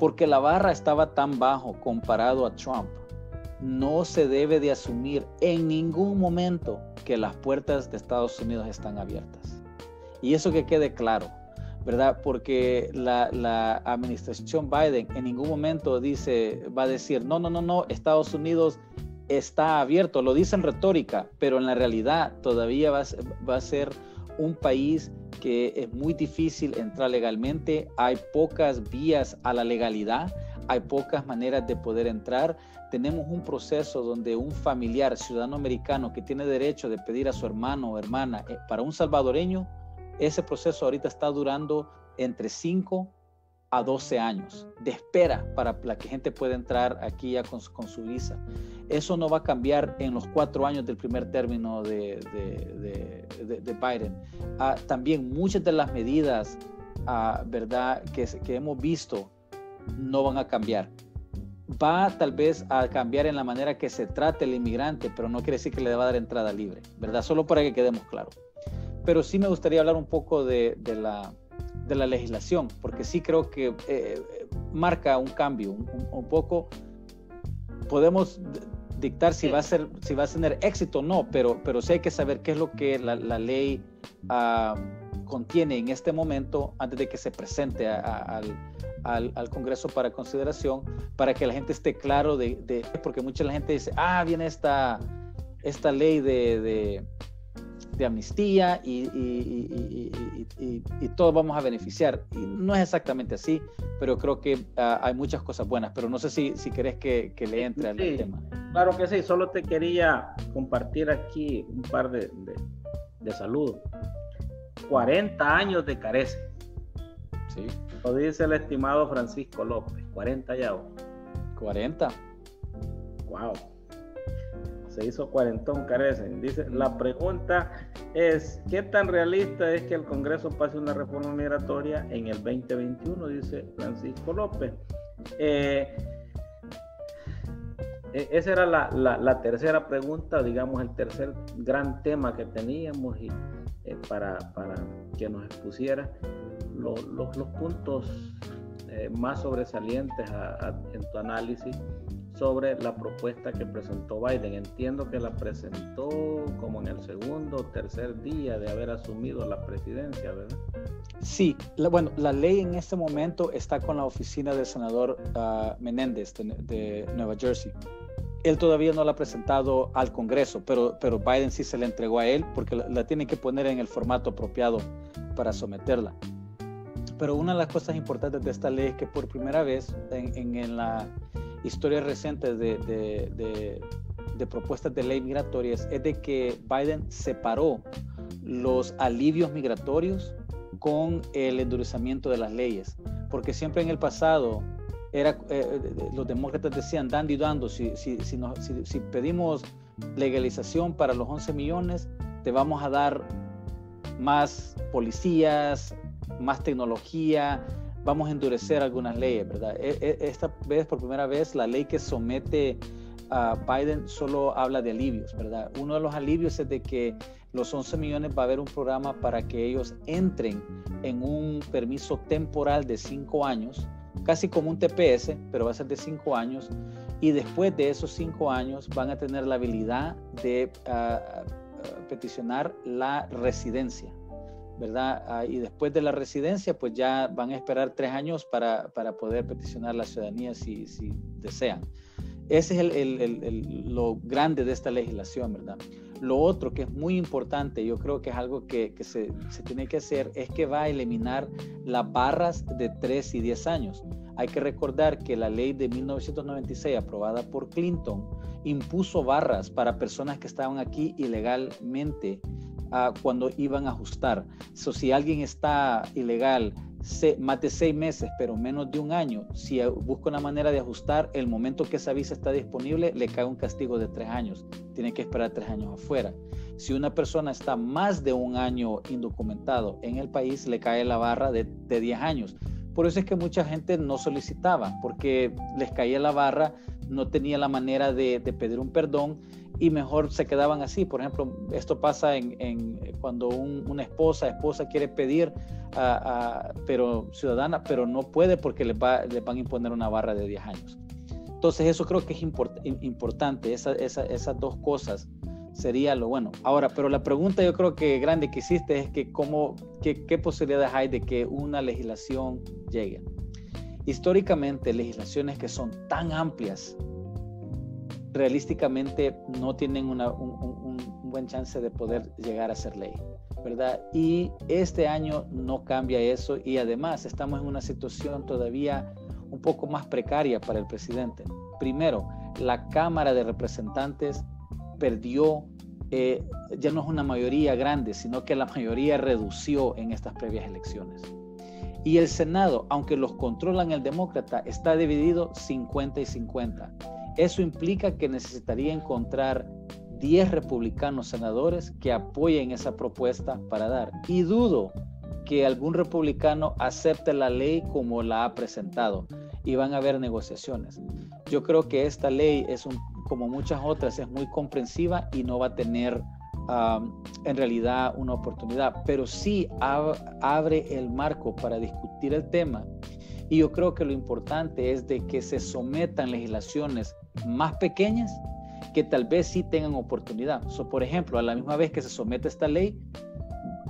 porque la barra estaba tan bajo comparado a Trump, no se debe de asumir en ningún momento que las puertas de Estados Unidos están abiertas. Y eso que quede claro, ¿verdad? Porque la, la, administración Biden en ningún momento dice, va a decir, no, no, no, no, Estados Unidos está abierto, lo dicen retórica, pero en la realidad todavía va, va a ser un país que es muy difícil entrar legalmente, hay pocas vías a la legalidad, hay pocas maneras de poder entrar. Tenemos un proceso donde un familiar ciudadano americano que tiene derecho de pedir a su hermano o hermana eh, para un salvadoreño, ese proceso ahorita está durando entre 5 a 12 años de espera para la que gente pueda entrar aquí ya con, su visa. Eso no va a cambiar en los cuatro años del primer término de, de, de, Biden. Ah, también muchas de las medidas, ah, ¿verdad?, que, que hemos visto no van a cambiar. Va tal vez a cambiar en la manera que se trate el inmigrante, pero no quiere decir que le va a dar entrada libre, ¿verdad? Solo para que quedemos claros. Pero sí me gustaría hablar un poco de, de la, de la legislación, porque sí creo que eh, marca un cambio, un, poco. Podemos dictar si va a ser, si va a tener éxito o no, pero, pero sí hay que saber qué es lo que la, la ley ah, contiene en este momento antes de que se presente al, al, al, Congreso para consideración, para que la gente esté claro de, de porque mucha la gente dice, ah, viene esta, esta ley de, de de amnistía y, y, todos vamos a beneficiar. Y no es exactamente así, pero creo que ah, hay muchas cosas buenas. Pero no sé si, si querés que, que le entre al tema. Claro que sí, solo te quería compartir aquí un par de, de, saludos. 40 años de carece. Sí. Lo dice el estimado Francisco López. 40 ya. 40. Wow se hizo cuarentón carecen. Dice, la pregunta es, ¿qué tan realista es que el Congreso pase una reforma migratoria en el 2021? Dice Francisco López. Eh, e, esa era la, tercera pregunta, digamos, el tercer gran tema que teníamos y, eh, para, que nos expusiera los, puntos eh, más sobresalientes en tu análisis sobre la propuesta que presentó Biden. Entiendo que la presentó como en el segundo o tercer día de haber asumido la presidencia, ¿verdad? Sí, bueno, la ley en este momento está con la oficina del senador uh, Menéndez de, Nueva Jersey. Él todavía no la ha presentado al Congreso, pero, pero Biden sí se la entregó a él porque la, tiene que poner en el formato apropiado para someterla. Pero una de las cosas importantes de esta ley es que por primera vez en, en la historias recientes de, de, de, propuestas de ley migratorias es de que Biden separó los alivios migratorios con el endurecimiento de las leyes, porque siempre en el pasado era, eh, eh, los demócratas decían, dando y dando, si, si, si, si, pedimos legalización para los 11 millones, te vamos a dar más policías, más tecnología, vamos a endurecer algunas leyes, ¿verdad? E, e, esta vez, por primera vez, la ley que somete a Biden solo habla de alivios, ¿verdad? Uno de los alivios es de que los 11 millones va a haber un programa para que ellos entren en un permiso temporal de 5 años, casi como un TPS, pero va a ser de 5 años, y después de esos 5 años van a tener la habilidad de ah, peticionar la residencia. ¿Verdad? Ah, y después de la residencia, pues ya van a esperar tres años para, para poder peticionar la ciudadanía si, si desean. Ese es el, el, el, lo grande de esta legislación, ¿verdad? Lo otro que es muy importante, yo creo que es algo que, que se, se, tiene que hacer, es que va a eliminar las barras de 3 y 10 años. Hay que recordar que la ley de 1996, aprobada por Clinton, impuso barras para personas que estaban aquí ilegalmente cuando iban a ajustar. So, si alguien está ilegal más de seis meses, pero menos de un año, si busca una manera de ajustar, el momento que esa visa está disponible, le cae un castigo de tres años. Tiene que esperar tres años afuera. Si una persona está más de un año indocumentado en el país, le cae la barra de, de 10 años. Por eso es que mucha gente no solicitaba, porque les caía la barra, no tenía la manera de pedir un perdón y mejor se quedaban así. Por ejemplo, esto pasa en, cuando una esposa, esposa quiere pedir, a, pero ciudadana, pero no puede porque le, va, le, van a imponer una barra de 10 años. Entonces eso creo que es importante, esa, esas dos cosas sería lo bueno. Ahora, pero la pregunta yo creo que grande que hiciste es que cómo, qué, qué posibilidades hay de que una legislación llegue. Históricamente, legislaciones que son tan amplias realísticamente no tienen un, buen chance de poder llegar a ser ley, ¿verdad? Y este año no cambia eso y además estamos en una situación todavía un poco más precaria para el presidente. Primero, la Cámara de Representantes perdió, eh, ya no es una mayoría grande, sino que la mayoría redució en estas previas elecciones. Y el Senado, aunque los controlan el demócrata, está dividido 50 y 50. Eso implica que necesitaría encontrar 10 republicanos senadores que apoyen esa propuesta para dar. Y dudo que algún republicano acepte la ley como la ha presentado y van a haber negociaciones. Yo creo que esta ley es un, como muchas otras, es muy comprensiva y no va a tener en realidad una oportunidad, pero sí abre el marco para discutir el tema. Y yo creo que lo importante es de que se sometan legislaciones más pequeñas que tal vez sí tengan oportunidad. por ejemplo, a la misma vez que se somete esta ley,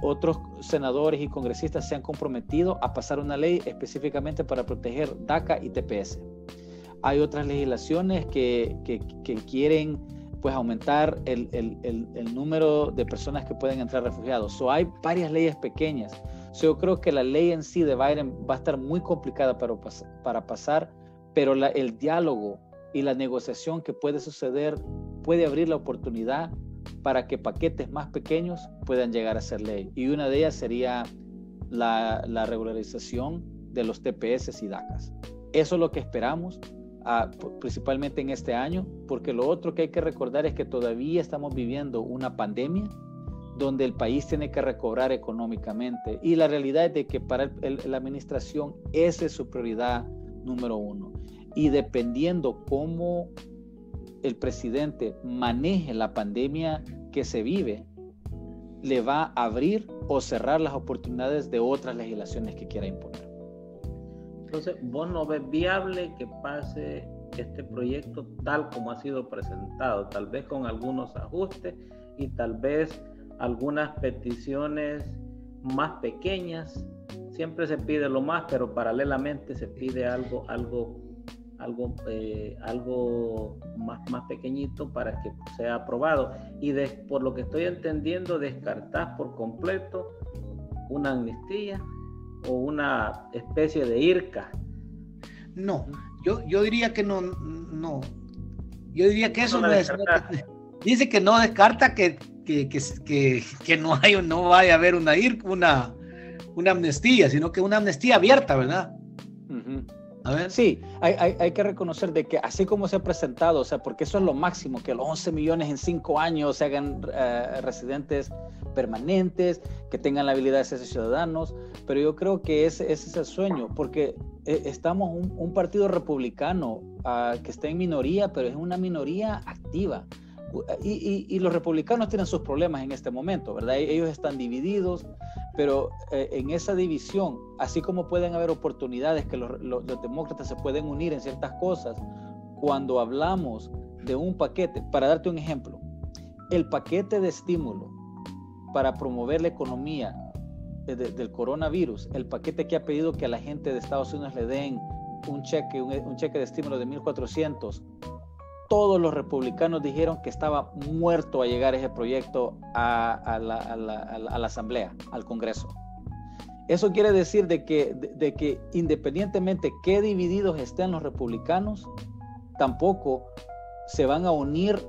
otros senadores y congresistas se han comprometido a pasar una ley específicamente para proteger DACA y TPS. Hay otras legislaciones que, quieren pues aumentar el, número de personas que pueden entrar refugiados. So, hay varias leyes pequeñas. yo creo que la ley en sí de Biden va a estar muy complicada para, pasar, pero el diálogo y la negociación que puede suceder puede abrir la oportunidad para que paquetes más pequeños puedan llegar a ser ley. Y una de ellas sería la, regularización de los TPS y DACAS. Eso es lo que esperamos, ah, principalmente en este año, porque lo otro que hay que recordar es que todavía estamos viviendo una pandemia donde el país tiene que recobrar económicamente. Y la realidad es de que para la administración esa es su prioridad número uno y dependiendo cómo el presidente maneje la pandemia que se vive, le va a abrir o cerrar las oportunidades de otras legislaciones que quiera imponer. Entonces, vos no ves viable que pase este proyecto tal como ha sido presentado, tal vez con algunos ajustes y tal vez algunas peticiones más pequeñas. Siempre se pide lo más, pero paralelamente se pide algo, algo algo, eh, algo más, más pequeñito para que sea aprobado. Y por lo que estoy entendiendo, descartar por completo una amnistía o una especie de IRCA. No, yo, yo diría que no, no. Yo diría que eso no, es. Dice que no descarta que, que, que, que, no, hay, no vaya a haber una, una, una amnistía, sino que una amnistía abierta, ¿verdad? Sí, hay, que reconocer de que así como se ha presentado, o sea, porque eso es lo máximo, que los 11 millones en 5 años se hagan eh, residentes permanentes, que tengan la habilidad de ser ciudadanos, pero yo creo que ese, es el sueño, porque eh, estamos un, un partido republicano uh, que está en minoría, pero es una minoría activa. Y, los republicanos tienen sus problemas en este momento, ¿verdad? Ellos están divididos, pero eh, en esa división, así como pueden haber oportunidades que los, demócratas se pueden unir en ciertas cosas, cuando hablamos de un paquete, para darte un ejemplo, el paquete de estímulo para promover la economía del coronavirus, el paquete que ha pedido que a la gente de Estados Unidos le den un cheque, un cheque de estímulo de 1.400 todos los republicanos dijeron que estaba muerto a llegar ese proyecto a, la, Asamblea, al Congreso. Eso quiere decir de que, de, que independientemente que divididos estén los republicanos, tampoco se van a unir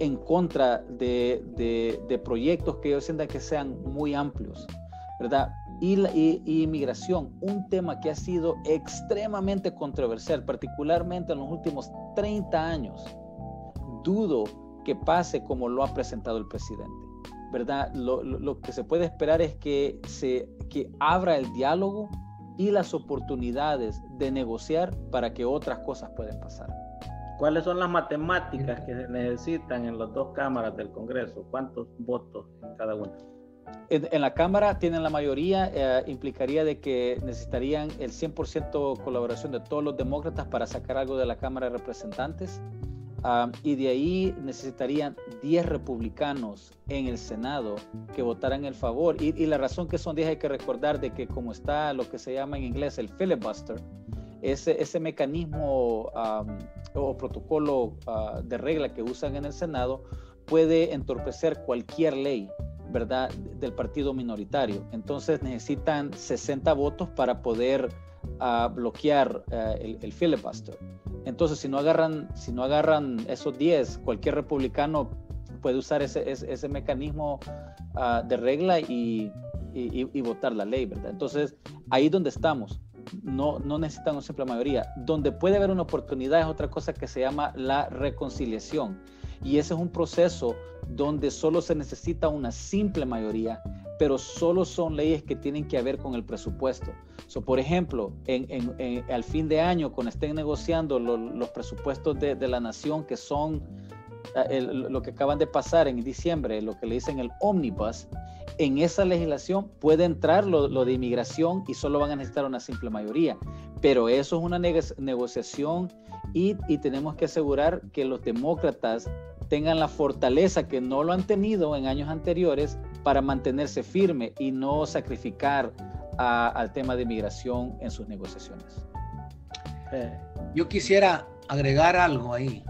en contra de, proyectos que ellos sientan que sean muy amplios, ¿verdad? Y, la, inmigración, un tema que ha sido extremadamente controversial, particularmente en los últimos 30 años, dudo que pase como lo ha presentado el presidente. ¿Verdad? Lo, lo que se puede esperar es que se que abra el diálogo y las oportunidades de negociar para que otras cosas puedan pasar. ¿Cuáles son las matemáticas que se necesitan en las dos cámaras del Congreso? ¿Cuántos votos en cada una? En, la Cámara tienen la mayoría, eh, implicaría de que necesitarían el 100% colaboración de todos los demócratas para sacar algo de la Cámara de Representantes. Y de ahí necesitarían 10 republicanos en el Senado que votaran en favor. Y, la razón que son 10 hay que recordar de que como está lo que se llama en inglés el filibuster, ese, ese mecanismo o protocolo ah, de regla que usan en el Senado puede entorpecer cualquier ley, ¿verdad?, del partido minoritario. Entonces necesitan 60 votos para poder ah, bloquear el, el filibuster. Entonces, si no agarran, si no agarran esos 10, cualquier republicano puede usar ese, ese, mecanismo ah, de regla y, y, votar la ley, ¿verdad? Entonces, ahí es donde estamos. No, no necesitan una simple mayoría. Donde puede haber una oportunidad es otra cosa que se llama la reconciliación. Y ese es un proceso donde solo se necesita una simple mayoría, pero solo son leyes que tienen que ver con el presupuesto. So, por ejemplo, en, al fin de año, cuando estén negociando los presupuestos de, la nación, que son eh, lo que acaban de pasar en diciembre, lo que le dicen el omnibus, en esa legislación puede entrar lo, de inmigración y solo van a necesitar una simple mayoría. Pero eso es una negociación y, tenemos que asegurar que los demócratas tengan la fortaleza que no lo han tenido en años anteriores para mantenerse firme y no sacrificar al tema de inmigración en sus negociaciones. Yo quisiera agregar algo ahí.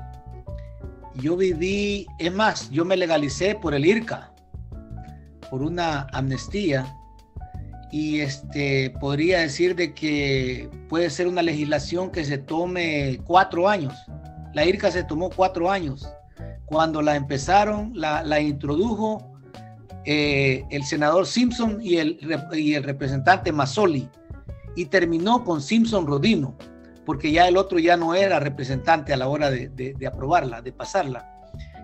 Yo viví, es más, yo me legalicé por el IRCA, por una amnistía, y este podría decir de que puede ser una legislación que se tome cuatro años. La IRCA se tomó cuatro años cuando la empezaron, la, introdujo eh, el senador Simpson y el, y el representante Mazzoli, y terminó con Simpson Rodino, porque ya el otro ya no era representante a la hora de, aprobarla, de pasarla.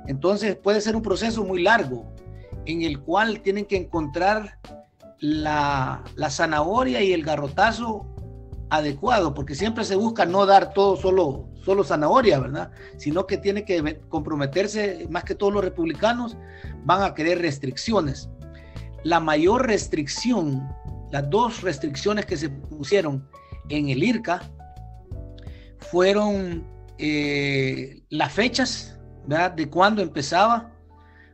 Entonces puede ser un proceso muy largo en el cual tienen que encontrar la, la zanahoria y el garrotazo adecuado, porque siempre se busca no dar todo solo solo zanahoria, ¿verdad? Sino que tiene que comprometerse, más que todos los republicanos, van a querer restricciones. La mayor restricción, las dos restricciones que se pusieron en el IRCA fueron eh, las fechas, ¿verdad? De cuándo empezaba.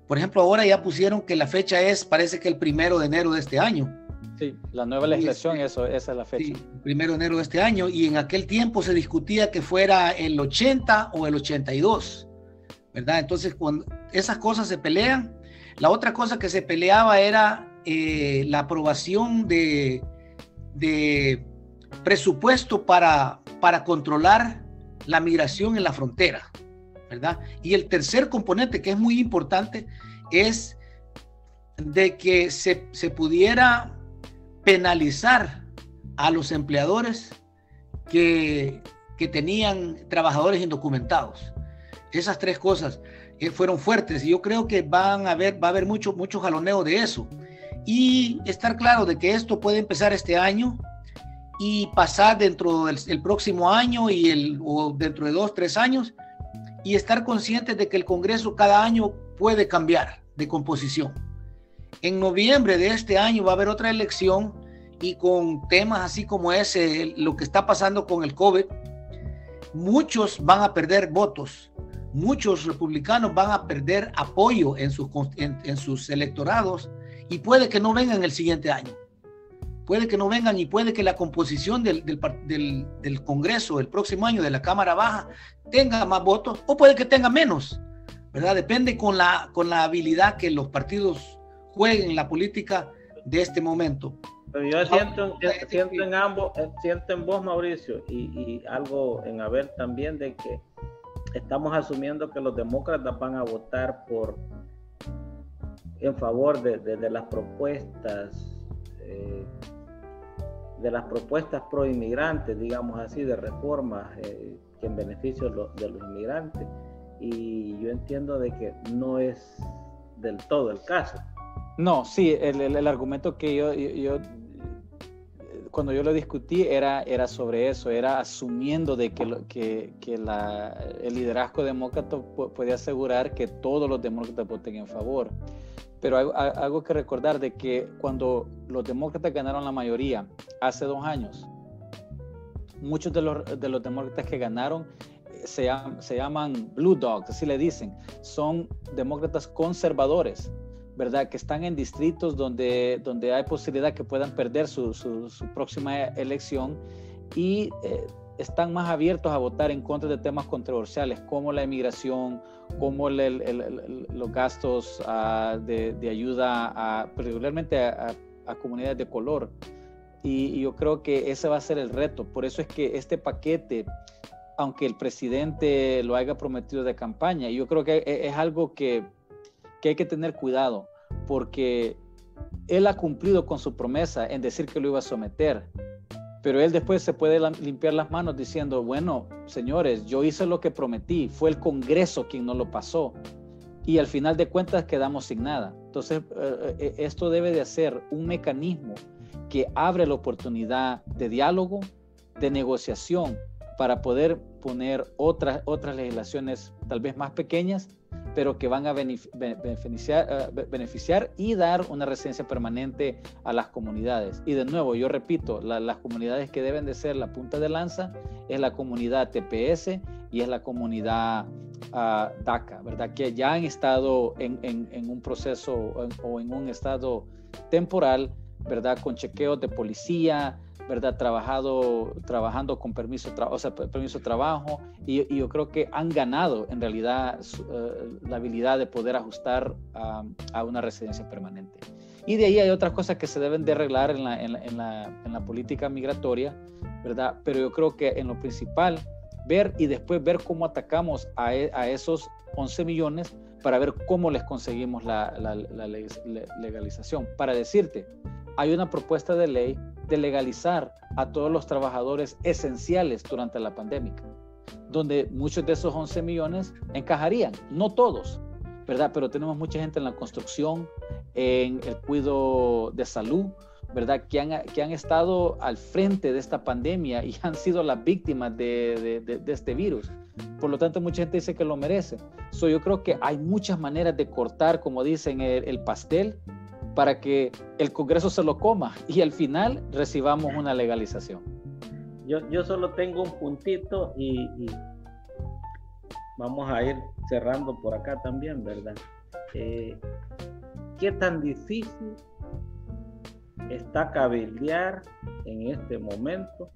Por ejemplo, ahora ya pusieron que la fecha es, parece que el primero de enero de este año. Sí, la nueva legislación, eso, esa es la fecha. Sí, primero de enero de este año, y en aquel tiempo se discutía que fuera el 80 o el 82, ¿verdad? Entonces, cuando esas cosas se pelean, la otra cosa que se peleaba era eh, la aprobación de, de presupuesto para, para controlar la migración en la frontera, ¿verdad? Y el tercer componente que es muy importante es de que se, se pudiera penalizar a los empleadores que, tenían trabajadores indocumentados. Esas tres cosas eh, fueron fuertes y yo creo que van a haber, va a haber mucho, mucho jaloneo de eso. Y estar claro de que esto puede empezar este año y pasar dentro del próximo año y el, o dentro de dos, tres años y estar conscientes de que el Congreso cada año puede cambiar de composición. En noviembre de este año va a haber otra elección y con temas así como ese, lo que está pasando con el COVID, muchos van a perder votos, muchos republicanos van a perder apoyo en sus, en, sus electorados y puede que no vengan el siguiente año. Puede que no vengan y puede que la composición del, del, del Congreso el próximo año de la Cámara Baja tenga más votos o puede que tenga menos, ¿verdad? Depende con la, con la habilidad que los partidos jueguen la política de este momento. Pero yo siento, siento en ambos, eh, siento en vos, Mauricio, y, algo en haber también de que estamos asumiendo que los demócratas van a votar por en favor de, las propuestas eh, de las propuestas pro inmigrantes, digamos así, de reformas eh, que en beneficio de los inmigrantes. Y yo entiendo de que no es del todo el caso. No, sí, el, el, argumento que yo, yo, cuando yo lo discutí era, era sobre eso, era asumiendo de que, que, que la, el liderazgo demócrata puede asegurar que todos los demócratas voten en favor. Pero hay, algo que recordar de que cuando los demócratas ganaron la mayoría hace dos años, muchos de los, de los demócratas que ganaron eh, se, se llaman Blue Dogs, así le dicen, son demócratas conservadores, ¿verdad? Que están en distritos donde, donde hay posibilidad que puedan perder su, su, próxima elección y eh, están más abiertos a votar en contra de temas controversiales como la inmigración, como los gastos ah, de, ayuda a, particularmente a, comunidades de color. Y, yo creo que ese va a ser el reto. Por eso es que este paquete, aunque el presidente lo haya prometido de campaña, yo creo que e, es, algo que, que hay que tener cuidado, porque él ha cumplido con su promesa en decir que lo iba a someter pero él después se puede limpiar las manos diciendo, bueno, señores, yo hice lo que prometí, fue el Congreso quien no lo pasó. Y al final de cuentas quedamos sin nada. Entonces, eh, eh, esto debe de ser un mecanismo que abre la oportunidad de diálogo, de negociación, para poder poner otras, otras legislaciones tal vez más pequeñas pero que van a beneficiar, eh, beneficiar y dar una residencia permanente a las comunidades. Y de nuevo, yo repito, las comunidades que deben de ser la punta de lanza es la comunidad TPS y es la comunidad uh, DACA, ¿verdad? Que ya han estado en, en, un proceso o en un estado temporal, ¿verdad? Con chequeos de policía, ¿verdad? Trabajado, trabajando con permiso, o sea, permiso de trabajo y, yo creo que han ganado en realidad eh, la habilidad de poder ajustar a, una residencia permanente. Y de ahí hay otras cosas que se deben de arreglar en la, en la, en la, política migratoria, ¿verdad? Pero yo creo que en lo principal, ver y después ver cómo atacamos a, e, a esos 11 millones para ver cómo les conseguimos la, legalización. Para decirte, hay una propuesta de ley de legalizar a todos los trabajadores esenciales durante la pandemia, donde muchos de esos 11 millones encajarían, no todos, ¿verdad? Pero tenemos mucha gente en la construcción, en el cuidado de salud, ¿verdad? Que han, estado al frente de esta pandemia y han sido las víctimas de, este virus. Por lo tanto, mucha gente dice que lo merece. So, yo creo que hay muchas maneras de cortar, como dicen, el pastel para que el Congreso se lo coma y al final recibamos una legalización. Yo, yo solo tengo un puntito y, vamos a ir cerrando por acá también, ¿verdad? Eh, ¿Qué tan difícil está cabildear en este momento,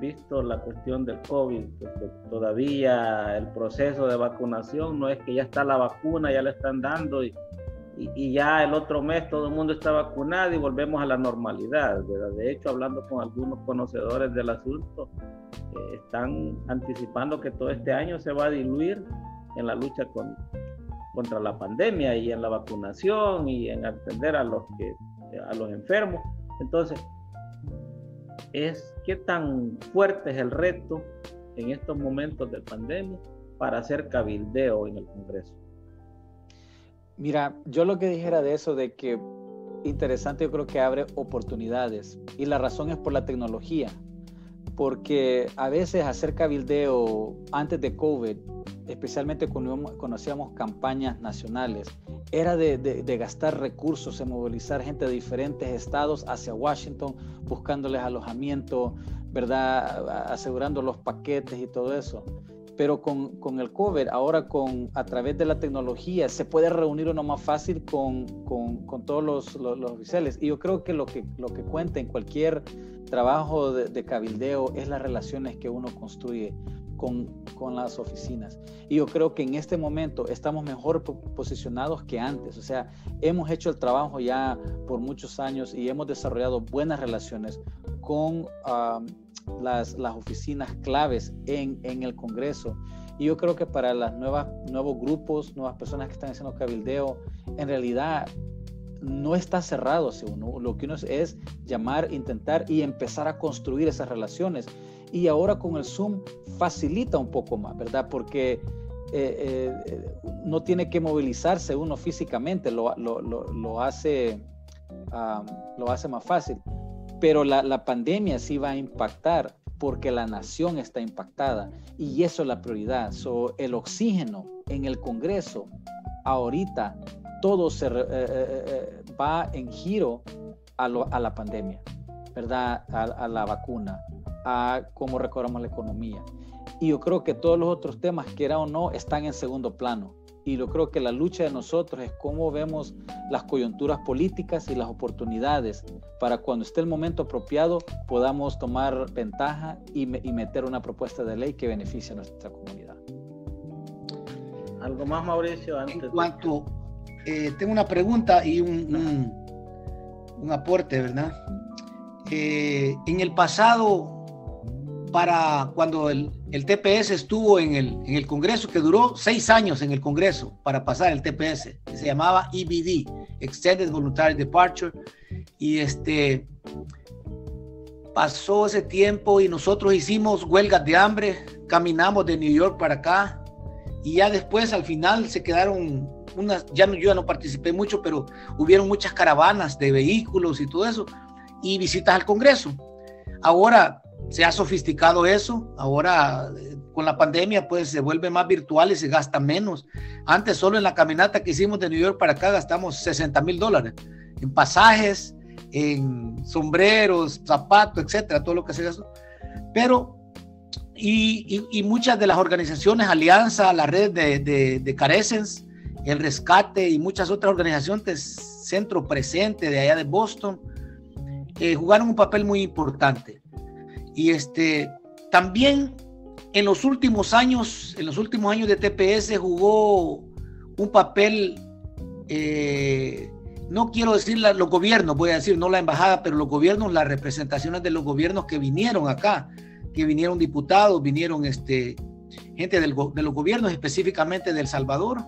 visto la cuestión del COVID? Porque todavía el proceso de vacunación no es que ya está la vacuna, ya le están dando y y, ya el otro mes todo el mundo está vacunado y volvemos a la normalidad. De hecho, hablando con algunos conocedores del asunto, eh, están anticipando que todo este año se va a diluir en la lucha con, contra la pandemia y en la vacunación y en atender a los, que, a los enfermos. Entonces, es qué tan fuerte es el reto en estos momentos de pandemia para hacer cabildeo en el Congreso. Mira, yo lo que dijera de eso, de que interesante, yo creo que abre oportunidades. Y la razón es por la tecnología. Porque a veces hacer cabildeo antes de COVID, especialmente cuando conocíamos campañas nacionales, era de, gastar recursos en movilizar gente de diferentes estados hacia Washington, buscándoles alojamiento, ¿verdad? Asegurando los paquetes y todo eso pero con, con, el cover, ahora con, a través de la tecnología, se puede reunir uno más fácil con, con, con todos los, los, oficiales. Y yo creo que lo que, lo que cuenta en cualquier trabajo de, de cabildeo es las relaciones que uno construye con, con, las oficinas. Y yo creo que en este momento estamos mejor posicionados que antes. O sea, hemos hecho el trabajo ya por muchos años y hemos desarrollado buenas relaciones con las, las, oficinas claves en, en, el Congreso. Y yo creo que para las nuevas, nuevos grupos, nuevas personas que están haciendo cabildeo, en realidad no está cerrado hacia uno. Lo que uno es, llamar, intentar y empezar a construir esas relaciones. Y ahora con el Zoom facilita un poco más, ¿verdad? Porque eh, eh, no tiene que movilizarse uno físicamente, lo, hace, lo hace más fácil. Pero la, la pandemia sí va a impactar porque la nación está impactada y eso es la prioridad. So, el oxígeno en el Congreso, ahorita todo se eh, eh, eh, va en giro a, la pandemia, ¿verdad? A, la vacuna, a cómo recobramos la economía. Y yo creo que todos los otros temas, quiera o no, están en segundo plano. Y yo creo que la lucha de nosotros es cómo vemos las coyunturas políticas y las oportunidades para cuando esté el momento apropiado podamos tomar ventaja y, meter una propuesta de ley que beneficie a nuestra comunidad. ¿Algo más, Mauricio? Antes en cuanto, eh, tengo una pregunta y un, un, aporte, ¿verdad? Eh, en el pasado, para cuando el, el TPS estuvo en el, en el, Congreso, que duró seis años en el Congreso para pasar el TPS, que se llamaba EBD, Extended Voluntary Departure, y este pasó ese tiempo y nosotros hicimos huelgas de hambre, caminamos de New York para acá, y ya después al final se quedaron unas, ya no, yo ya no participé mucho, pero hubieron muchas caravanas de vehículos y todo eso, y visitas al Congreso. Ahora se ha sofisticado eso. Ahora eh, con la pandemia pues se vuelve más virtual y se gasta menos. Antes solo en la caminata que hicimos de New York para acá gastamos 60 mil dólares en pasajes, en sombreros, zapatos, etcétera, todo lo que se gastó. Pero, y, muchas de las organizaciones, Alianza, la red de, de, Carecens, el Rescate y muchas otras organizaciones, Centro Presente de allá de Boston, eh, jugaron un papel muy importante. Y este, también en los últimos años, en los últimos años de TPS jugó un papel, eh, no quiero decir los gobiernos, voy a decir no la embajada, pero los gobiernos, las representaciones de los gobiernos que vinieron acá, que vinieron diputados, vinieron este, gente de los gobiernos, específicamente de El Salvador.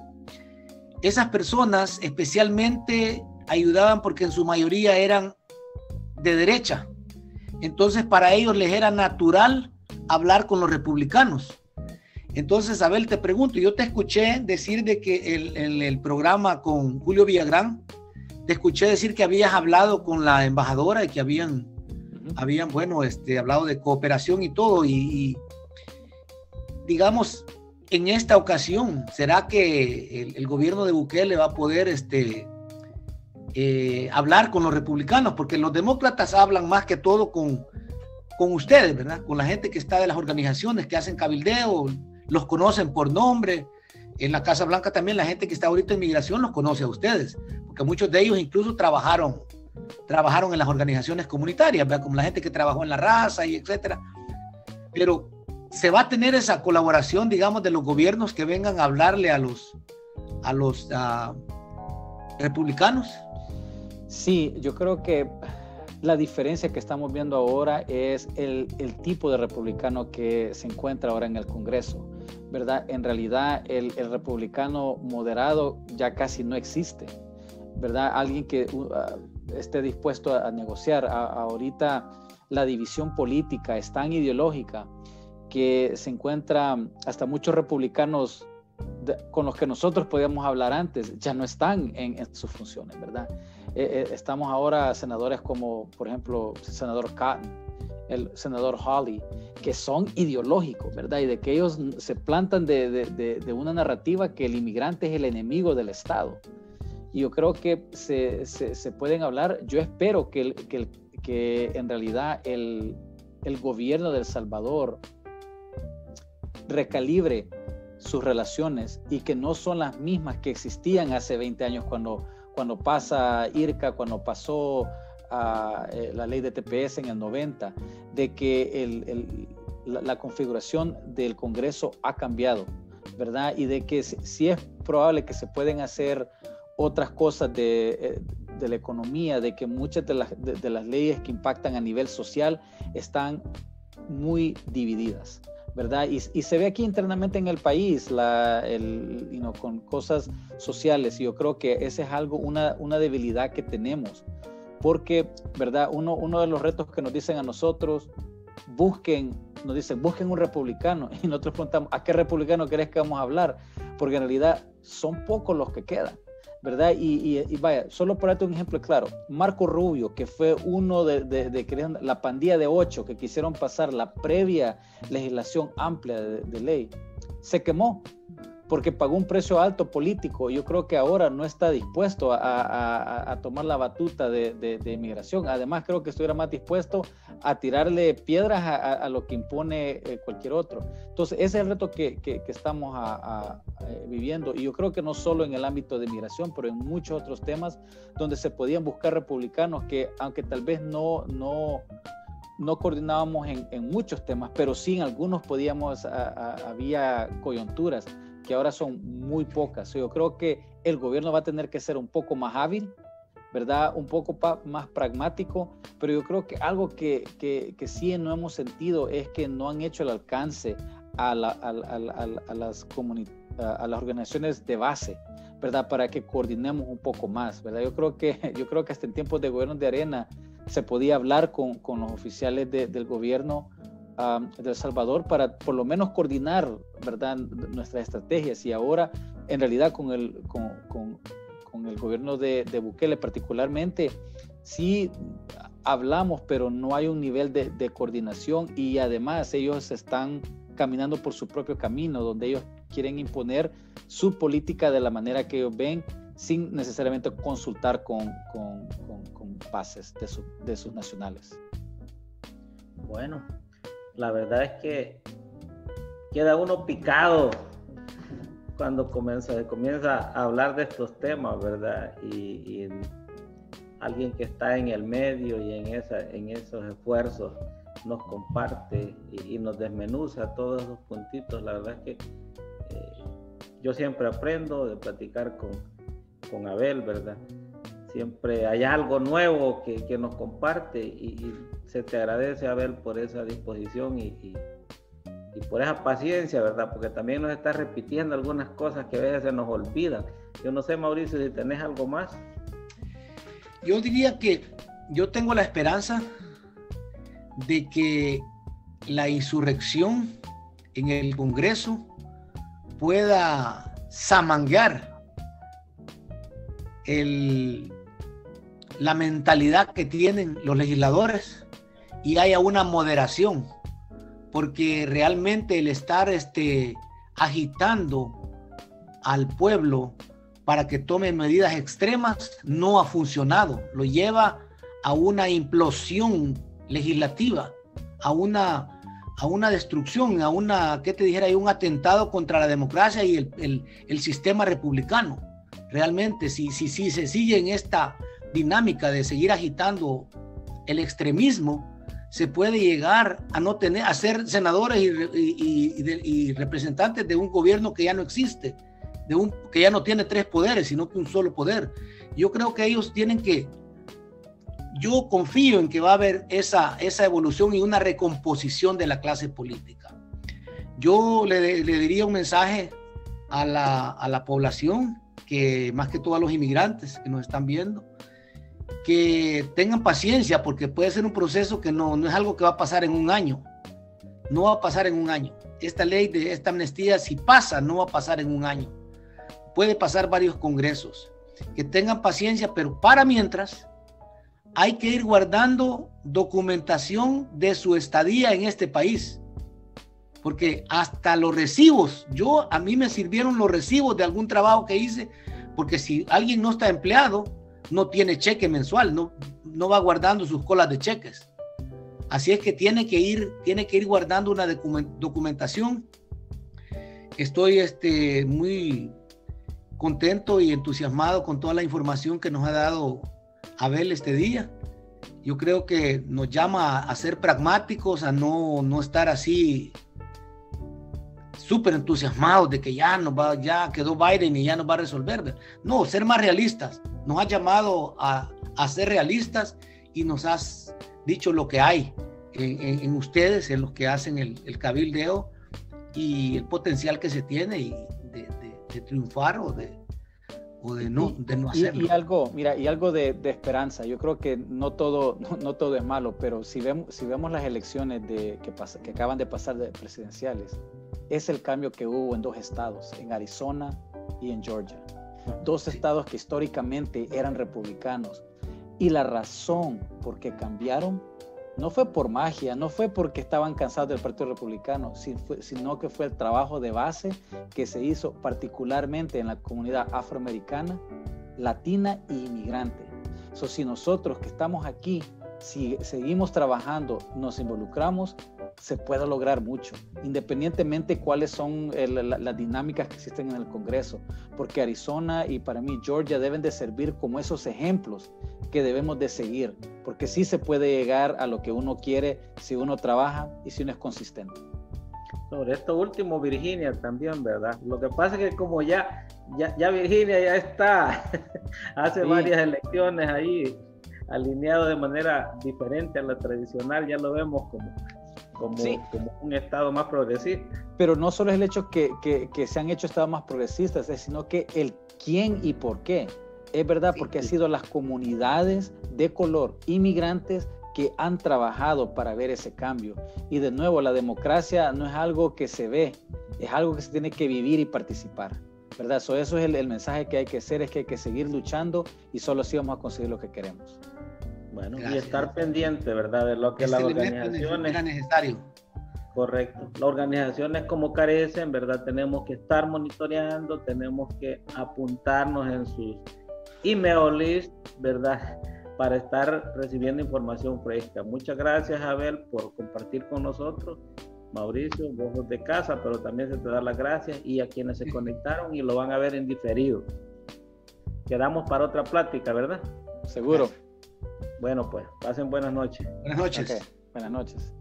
Esas personas especialmente ayudaban porque en su mayoría eran de derecha, entonces para ellos les era natural hablar con los republicanos. Entonces, Abel, te pregunto, yo te escuché decir de que el, el, programa con Julio Villagrán, te escuché decir que habías hablado con la embajadora y que habían, habían bueno, este, hablado de cooperación y todo. Y, digamos, en esta ocasión, ¿será que el, el, gobierno de Bukele va a poder este, eh, hablar con los republicanos, porque los demócratas hablan más que todo con, con ustedes, ¿verdad? Con la gente que está de las organizaciones que hacen cabildeo, los conocen por nombre. En la Casa Blanca también la gente que está ahorita en migración los conoce a ustedes, porque muchos de ellos incluso trabajaron, trabajaron en las organizaciones comunitarias, como la gente que trabajó en la raza y etcétera. Pero se va a tener esa colaboración, digamos, de los gobiernos que vengan a hablarle a los, a los ah, republicanos. Sí, yo creo que la diferencia que estamos viendo ahora es el, tipo de republicano que se encuentra ahora en el Congreso, ¿verdad? En realidad el, republicano moderado ya casi no existe, ¿verdad? Alguien que uh, esté dispuesto a, negociar. ahorita la división política es tan ideológica que se encuentra hasta muchos republicanos con los que nosotros podíamos hablar antes, ya no están en, en sus funciones, ¿verdad? Eh, eh, estamos ahora senadores como, por ejemplo, el senador Cotton, el senador Hawley, que son ideológicos, ¿verdad? Y de que ellos se plantan de, de, de, una narrativa que el inmigrante es el enemigo del Estado. Y yo creo que se, se, pueden hablar, yo espero que, que, que en realidad el, el gobierno de El Salvador recalibre sus relaciones y que no son las mismas que existían hace 20 años cuando cuando pasa IRCA, cuando pasó a, eh, la ley de TPS en el 90, de que la, configuración del Congreso ha cambiado, ¿verdad? Y de que sí es probable que se pueden hacer otras cosas de, eh, de la economía, de que muchas de las, de las leyes que impactan a nivel social están muy divididas. ¿Verdad? Y, se ve aquí internamente en el país, la, el, con cosas sociales, y yo creo que ese es algo, una, una debilidad que tenemos, porque, ¿verdad? Uno, uno de los retos que nos dicen a nosotros, busquen, nos dicen, busquen un republicano, y nosotros preguntamos, ¿a qué republicano crees que vamos a hablar? Porque en realidad son pocos los que quedan. ¿Verdad? Y, vaya, solo para darte un ejemplo claro, Marco Rubio, que fue uno de, de, la pandilla de ocho que quisieron pasar la previa legislación amplia de ley, se quemó porque pagó un precio alto político. Yo creo que ahora no está dispuesto a, tomar la batuta de, inmigración. Además, creo que estuviera más dispuesto a tirarle piedras a, lo que impone eh, cualquier otro. Entonces, ese es el reto que, estamos eh, viviendo. Y yo creo que no solo en el ámbito de inmigración, pero en muchos otros temas donde se podían buscar republicanos que, aunque tal vez no, no, no coordinábamos en, en muchos temas, pero sí en algunos podíamos, había coyunturas que ahora son muy pocas. Yo creo que el gobierno va a tener que ser un poco más hábil, ¿verdad? Un poco más pragmático, pero yo creo que algo que, que, sí no hemos sentido es que no han hecho el alcance a, las a, las a las organizaciones de base, ¿verdad? Para que coordinemos un poco más, ¿verdad? Yo creo que, yo creo que hasta en tiempos de gobierno de arena se podía hablar con, con los oficiales del gobierno de El Salvador para por lo menos coordinar ¿verdad? nuestras estrategias y ahora en realidad con el, con, con, con el gobierno de, de, Bukele particularmente, sí hablamos, pero no hay un nivel de, de, coordinación y además ellos están caminando por su propio camino, donde ellos quieren imponer su política de la manera que ellos ven, sin necesariamente consultar con, con, con bases de, su, de sus nacionales. Bueno, la verdad es que queda uno picado cuando comienza, comienza a hablar de estos temas, ¿verdad? Y, alguien que está en el medio y en, esa, en esos esfuerzos nos comparte y, nos desmenuza todos esos puntitos. La verdad es que eh, yo siempre aprendo de platicar con, con Abel, ¿verdad? Siempre hay algo nuevo que, que nos comparte y, se te agradece, Abel, por esa disposición y, y, por esa paciencia, ¿verdad? Porque también nos está repitiendo algunas cosas que a veces se nos olvidan. Yo no sé, Mauricio, si tenés algo más. Yo diría que yo tengo la esperanza de que la insurrección en el Congreso pueda samanguear el, la mentalidad que tienen los legisladores y haya una moderación, porque realmente el estar este, agitando al pueblo para que tome medidas extremas no ha funcionado, lo lleva a una implosión legislativa, a una, a una destrucción, a una, ¿qué te dijera? Hay un atentado contra la democracia y el, el, sistema republicano. Realmente, si, si, si se sigue en esta dinámica de seguir agitando el extremismo, se puede llegar a no tener, a ser senadores y, representantes de un gobierno que ya no existe, de un, que ya no tiene tres poderes, sino que un solo poder. Yo creo que ellos tienen que, yo confío en que va a haber esa, esa evolución y una recomposición de la clase política. Yo le, le diría un mensaje a la, a la población, que más que todo a los inmigrantes que nos están viendo, que tengan paciencia porque puede ser un proceso que no, no es algo que va a pasar en un año. No va a pasar en un año. Esta ley de esta amnistía, si pasa, no va a pasar en un año. Puede pasar varios congresos. Que tengan paciencia, pero para mientras hay que ir guardando documentación de su estadía en este país. Porque hasta los recibos, yo a mí me sirvieron los recibos de algún trabajo que hice, porque si alguien no está empleado, no tiene cheque mensual, no, no va guardando sus colas de cheques. Así es que tiene que ir, tiene que ir guardando una documentación. Estoy este, muy contento y entusiasmado con toda la información que nos ha dado Abel este día. Yo creo que nos llama a ser pragmáticos, a no, no estar así súper entusiasmados de que ya nos va, ya quedó Biden y ya nos va a resolver. No, ser más realistas. Nos ha llamado a, a ser realistas y nos has dicho lo que hay en, en, ustedes, en los que hacen el, el, cabildeo, y el potencial que se tiene y de, triunfar o de, o de no, de no hacerlo. Y, algo, mira, y algo de, esperanza. Yo creo que no todo, no, todo es malo, pero si vemos, si vemos las elecciones de, que, pasa, que acaban de pasar de presidenciales, es el cambio que hubo en dos estados, en Arizona y en Georgia. Dos estados que históricamente eran republicanos. Y la razón por qué cambiaron no fue por magia, no fue porque estaban cansados del Partido Republicano, sino que fue el trabajo de base que se hizo particularmente en la comunidad afroamericana, latina e inmigrante. So, si nosotros que estamos aquí, si seguimos trabajando, nos involucramos, se puede lograr mucho, independientemente cuáles son las dinámicas que existen en el Congreso, porque Arizona y para mí Georgia deben de servir como esos ejemplos que debemos de seguir, porque sí se puede llegar a lo que uno quiere si uno trabaja y si uno es consistente. Sobre esto último, Virginia también, ¿verdad? Lo que pasa es que como ya, ya, Virginia ya está, hace varias elecciones ahí, alineado de manera diferente a la tradicional, ya lo vemos como como, un Estado más progresista. Pero no solo es el hecho que, que, se han hecho Estados más progresistas, sino que el quién y por qué. Es verdad, porque han sido las comunidades de color, inmigrantes, que han trabajado para ver ese cambio. Y de nuevo, la democracia no es algo que se ve, es algo que se tiene que vivir y participar. ¿Verdad? eso es el, el mensaje que hay que hacer, es que hay que seguir luchando y solo así vamos a conseguir lo que queremos. Bueno, y estar pendiente, ¿verdad? De lo que las organizaciones... Era necesario. Correcto. Las organizaciones como carecen, ¿verdad? Tenemos que estar monitoreando, tenemos que apuntarnos en sus email list, ¿verdad? Para estar recibiendo información fresca. Muchas gracias, Abel, por compartir con nosotros. Mauricio, vos de casa, pero también se te da las gracias y a quienes se conectaron y lo van a ver en diferido. Quedamos para otra plática, ¿verdad? Seguro. Bueno, pues pasen buenas noches. Buenas noches. Buenas noches.